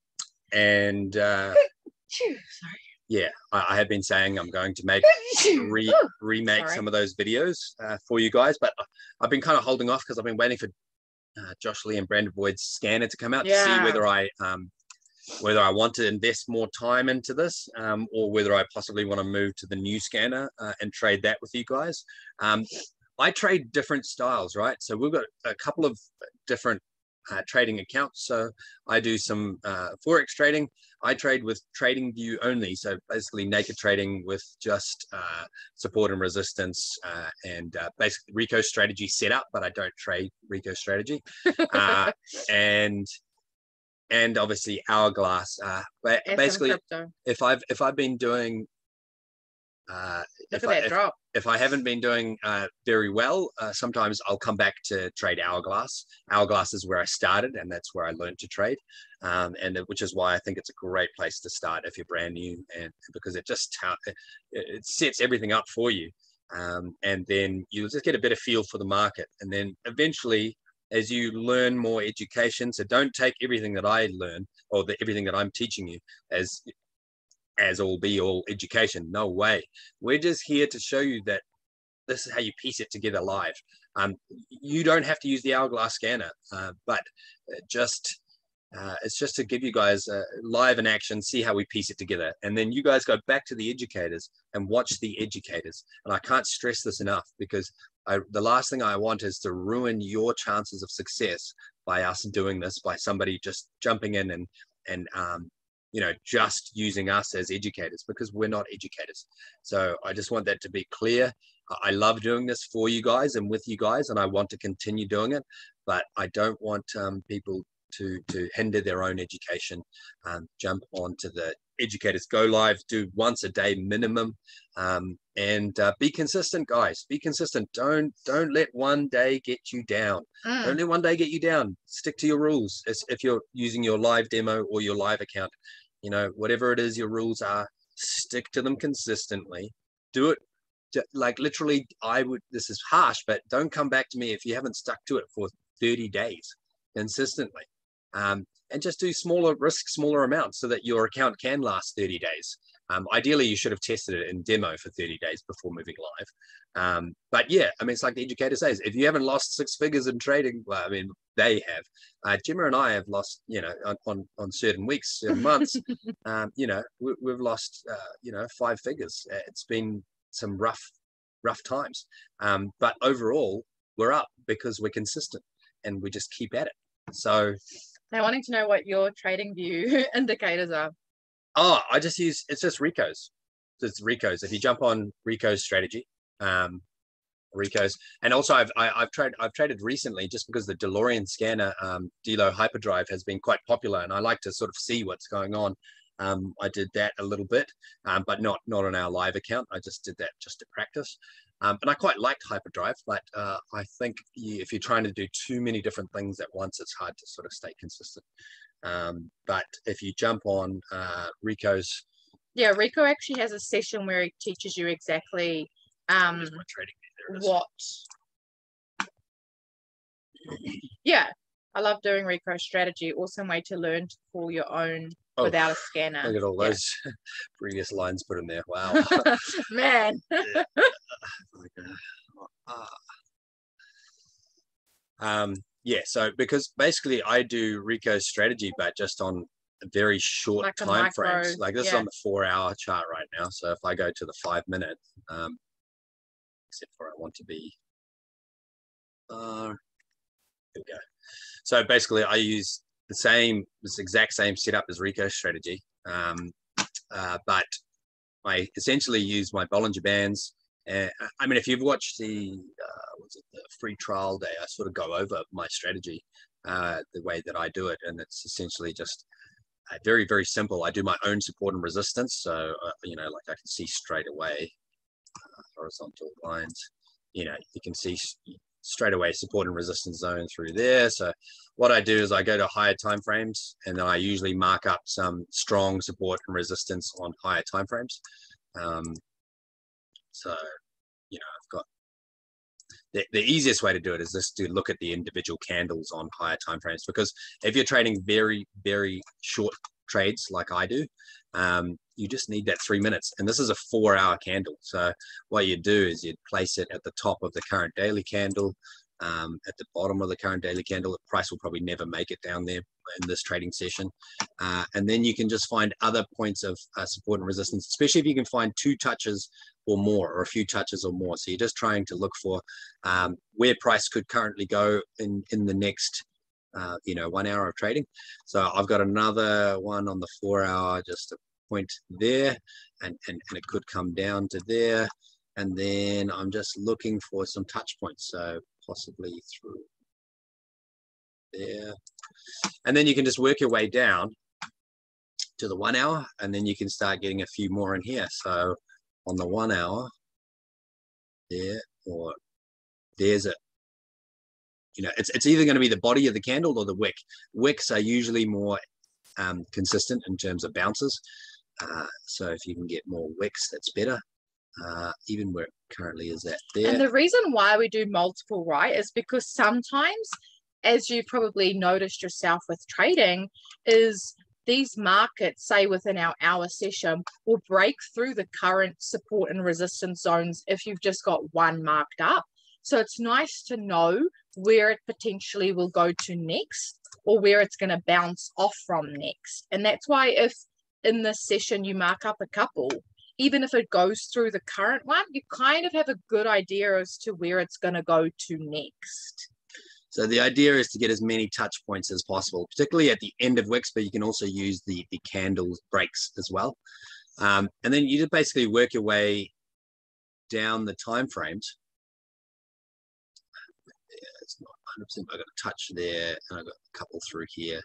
and uh, sorry yeah, I, I, have been saying I'm going to make re, remake Sorry. some of those videos uh, for you guys, but I've been kind of holding off because I've been waiting for uh, Josh Lee and Brandon Boyd's scanner to come out yeah. to see whether I um, whether I want to invest more time into this um, or whether I possibly want to move to the new scanner uh, and trade that with you guys. Um, I trade different styles, right? So we've got a couple of different uh, trading accounts. So I do some uh, forex trading. I trade with TradingView only, so basically naked trading with just uh, support and resistance uh, and uh, basically Rico strategy setup, but I don't trade Rico strategy. Uh, and and obviously hourglass. but basically, if I've if I've been doing uh, Look at I, that if, drop. If I haven't been doing uh, very well, uh, sometimes I'll come back to trade Hourglass. Hourglass is where I started, and that's where I learned to trade, um, and which is why I think it's a great place to start if you're brand new, and because it just it, it sets everything up for you, um, and then you'll just get a better feel for the market, and then eventually. As you learn more education, so don't take everything that I learn or the, everything that I'm teaching you as as all be all education. No way. We're just here to show you that this is how you piece it together live. Um, you don't have to use the hourglass scanner, uh, but just uh, it's just to give you guys uh, live in action, see how we piece it together, and then you guys go back to the educators and watch the educators. And I can't stress this enough because I, the last thing I want is to ruin your chances of success by us doing this by somebody just jumping in and and um, you know just using us as educators because we're not educators. So i just want that to be clear. I love doing this for you guys and with you guys and i want to continue doing it but i don't want um, people to to hinder their own education um, jump onto the educators go live do once a day minimum. Um, and uh, be consistent guys. Be consistent. Don't don't let one day get you down. Mm. don't let one day get you down. Stick to your rules. If you're using your live demo or your live account you know whatever it is your rules are stick to them consistently. Do it. Like literally i would this is harsh but don't come back to me if you haven't stuck to it for 30 days consistently um, and just do smaller risk smaller amounts so that your account can last 30 days um, ideally you should have tested it in demo for 30 days before moving live um, but yeah, I mean, it's like the educator says, if you haven't lost six figures in trading, well, I mean, they have. Uh, Jemma and I have lost, you know, on, on, on certain weeks, certain months, um, you know, we, have lost, uh, you know, five figures. Uh, it's been some rough, rough times. Um, but overall, we're up because we're consistent and we just keep at it. So they're wanting to know what your TradingView indicators are. Oh, I just use it's just Rico's. It's Rico's. If you jump on Rico's strategy, um, Rico's. And also, I've I, have i have tried I've traded recently just because the DeLorean scanner um, Delo Hyperdrive has been quite popular, and I like to sort of see what's going on. Um, I did that a little bit, um, but not not on our live account. I just did that just to practice. Um, and I quite liked Hyperdrive, but uh, I think you, if you're trying to do too many different things at once, it's hard to sort of stay consistent. Um, but if you jump on uh, Rico's, yeah, Rico actually has a session where he teaches you exactly um, what yeah, I love doing Rico strategy. Awesome way to learn to call your own oh, without a scanner. Look at all yeah. those previous lines put in there. Wow. Man. um, yeah, so because basically I do Rico strategy, but just on a very short like time frames. Like this yeah. is on the four hour chart right now. So if I go to the five minute, um, except for I want to be, uh, here we go. So basically I use the same, this exact same setup as Rico strategy. Um, uh, but I essentially use my Bollinger Bands. Uh, I mean, if you've watched the, uh, what's it, the free trial day, I sort of go over my strategy, uh, the way that I do it. And it's essentially just uh, very, very simple. I do my own support and resistance. So, uh, you know, like I can see straight away uh, horizontal lines, you know, you can see straight away support and resistance zone through there. So what I do is I go to higher time frames and then I usually mark up some strong support and resistance on higher time frames. Um, so, you know, I've got the, the easiest way to do it is just to look at the individual candles on higher time frames because if you're trading very, very short trades like I do, um, you just need that three minutes. And this is a four hour candle. So what you do is you'd place it at the top of the current daily candle, um, at the bottom of the current daily candle. The price will probably never make it down there in this trading session. Uh, and then you can just find other points of uh, support and resistance, especially if you can find two touches or more or a few touches or more. So you're just trying to look for um, where price could currently go in, in the next uh, you know, one hour of trading. So I've got another one on the four hour, just a point there, and, and, and it could come down to there. And then I'm just looking for some touch points. So possibly through there. And then you can just work your way down to the one hour, and then you can start getting a few more in here. So on the one hour, there, or there's a you know, it's, it's either going to be the body of the candle or the wick. Wicks are usually more um, consistent in terms of bounces. Uh, so if you can get more wicks, that's better. Uh, even where it currently is at there. And the reason why we do multiple, right, is because sometimes, as you probably noticed yourself with trading, is these markets, say within our hour session, will break through the current support and resistance zones if you've just got one marked up. So it's nice to know where it potentially will go to next or where it's going to bounce off from next. And that's why if in this session you mark up a couple, even if it goes through the current one, you kind of have a good idea as to where it's going to go to next. So the idea is to get as many touch points as possible, particularly at the end of wicks, but you can also use the, the candles breaks as well. Um, and then you just basically work your way down the time frames 100%. I've got a touch there and I've got a couple through here.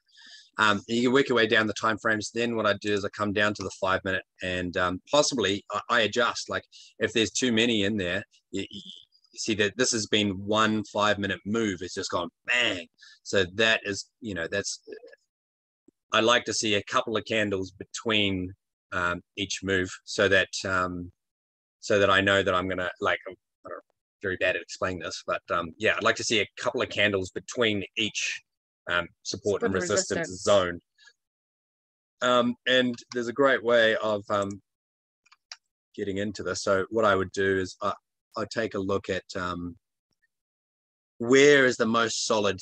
Um, you can work your way down the time frames. Then what I do is I come down to the five minute and um, possibly I, I, adjust. Like if there's too many in there, you, you see that this has been one five minute move. It's just gone bang. So that is, you know, that's, I like to see a couple of candles between um, each move so that, um, so that I know that I'm to like, I'm very bad at explaining this, but um, yeah, I'd like to see a couple of candles between each um, support, support and resistance, resistance. zone. Um, and there's a great way of um, getting into this. So what I would do is I, I take a look at um, where is the most solid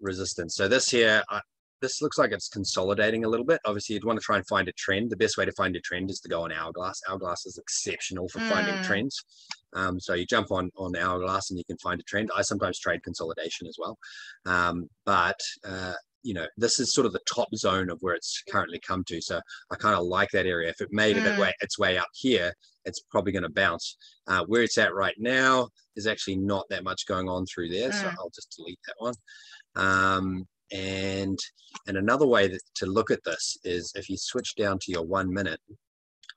resistance. So this here, I, this looks like it's consolidating a little bit. Obviously, you'd want to try and find a trend. The best way to find a trend is to go on Hourglass. Hourglass is exceptional for mm. finding trends. Um, so you jump on on Hourglass and you can find a trend. I sometimes trade consolidation as well, um, but uh, you know this is sort of the top zone of where it's currently come to. So I kind of like that area. If it made mm. it way its way up here, it's probably going to bounce. Uh, where it's at right now, there's actually not that much going on through there. Mm. So I'll just delete that one. Um, and and another way that, to look at this is if you switch down to your one minute,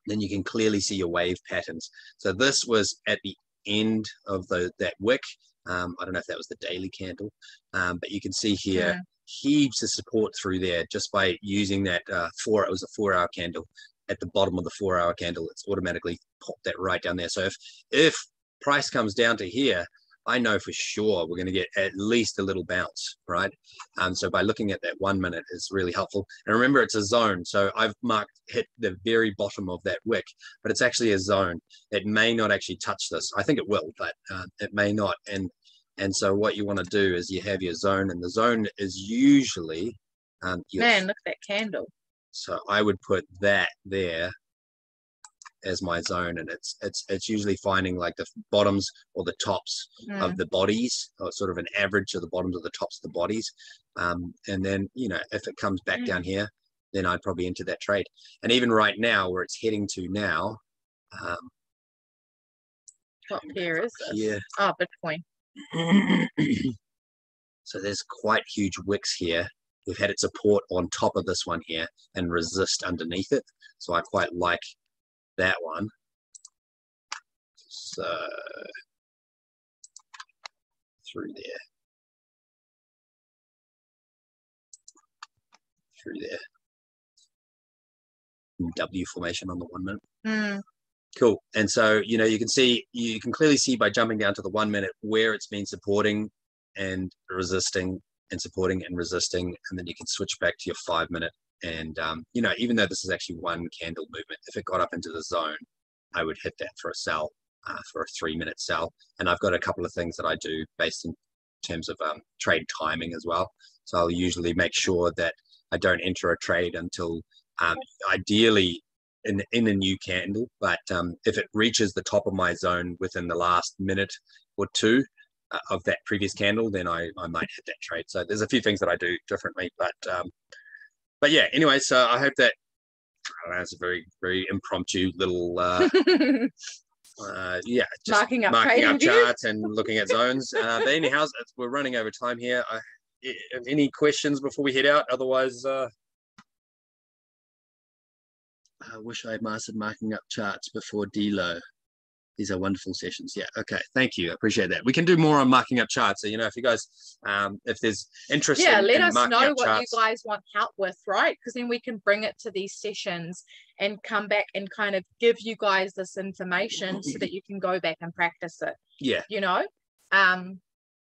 then you can clearly see your wave patterns. So this was at the end of the that wick. Um, I don't know if that was the daily candle, um, but you can see here yeah. heaps of support through there just by using that uh, four. It was a four-hour candle at the bottom of the four-hour candle. It's automatically popped that right down there. So if if price comes down to here, I know for sure we're going to get at least a little bounce, right? Um, so by looking at that one minute is really helpful. And remember, it's a zone. So I've marked hit the very bottom of that wick, but it's actually a zone. It may not actually touch this. I think it will, but uh, it may not. And and so what you want to do is you have your zone, and the zone is usually um, man. Look at that candle. So I would put that there as my zone and it's it's it's usually finding like the bottoms or the tops mm. of the bodies or sort of an average of the bottoms of the tops of the bodies um, and then you know if it comes back mm. down here then i'd probably enter that trade and even right now where it's heading to now um, what pair is this? Yeah. Oh, Bitcoin. so there's quite huge wicks here. We've had it support on top of this one here and resist underneath it. So I quite like that one. So through there. Through there. W formation on the one minute. Mm. Cool. And so, you know, you can see, you can clearly see by jumping down to the one minute where it's been supporting and resisting and supporting and resisting. And then you can switch back to your five minute and, um, you know, even though this is actually one candle movement, if it got up into the zone, I would hit that for a sell, uh, for a three minute sell. And I've got a couple of things that I do based in terms of um, trade timing as well. So I'll usually make sure that I don't enter a trade until um, ideally in, in a new candle. But um, if it reaches the top of my zone within the last minute or two uh, of that previous candle, then I, I might hit that trade. So there's a few things that I do differently, but um, but yeah, anyway, so I hope that I don't know, it's a very, very impromptu little uh, uh yeah, just marking up, marking up charts and looking at zones. Uh, but anyhow, we're running over time here. I, any questions before we head out? Otherwise, uh, I wish I had mastered marking up charts before DLO. These are wonderful sessions. Yeah. Okay. Thank you. I appreciate that. We can do more on marking up charts. So, you know, if you guys, um, if there's interest, yeah, in, let in us know what charts. you guys want help with, right? Because then we can bring it to these sessions and come back and kind of give you guys this information so that you can go back and practice it. Yeah. You know, um,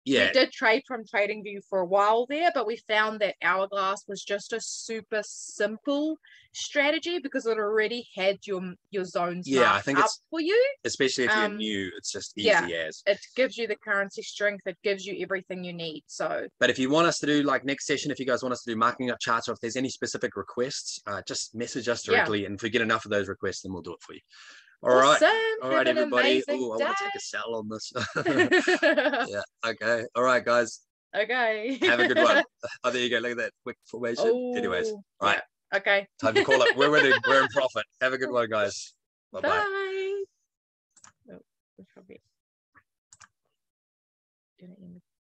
yeah. We did trade from TradingView for a while there, but we found that Hourglass was just a super simple strategy because it already had your your zones yeah, I think it's, for you. Especially if um, you're new, it's just easy yeah, as. It gives you the currency strength. It gives you everything you need. So. But if you want us to do like next session, if you guys want us to do marking up charts, or if there's any specific requests, uh, just message us directly, yeah. and if we get enough of those requests, then we'll do it for you. All right. All right, everybody. Ooh, I want to take a sell on this. yeah. Okay. All right, guys. Okay. Have a good one. Oh, there you go. Look at that quick formation. Oh, Anyways. All right. Yeah. Okay. Time to call it. We're winning. We're in profit. Have a good one, guys. Bye-bye. Bye. Oh, probably gonna end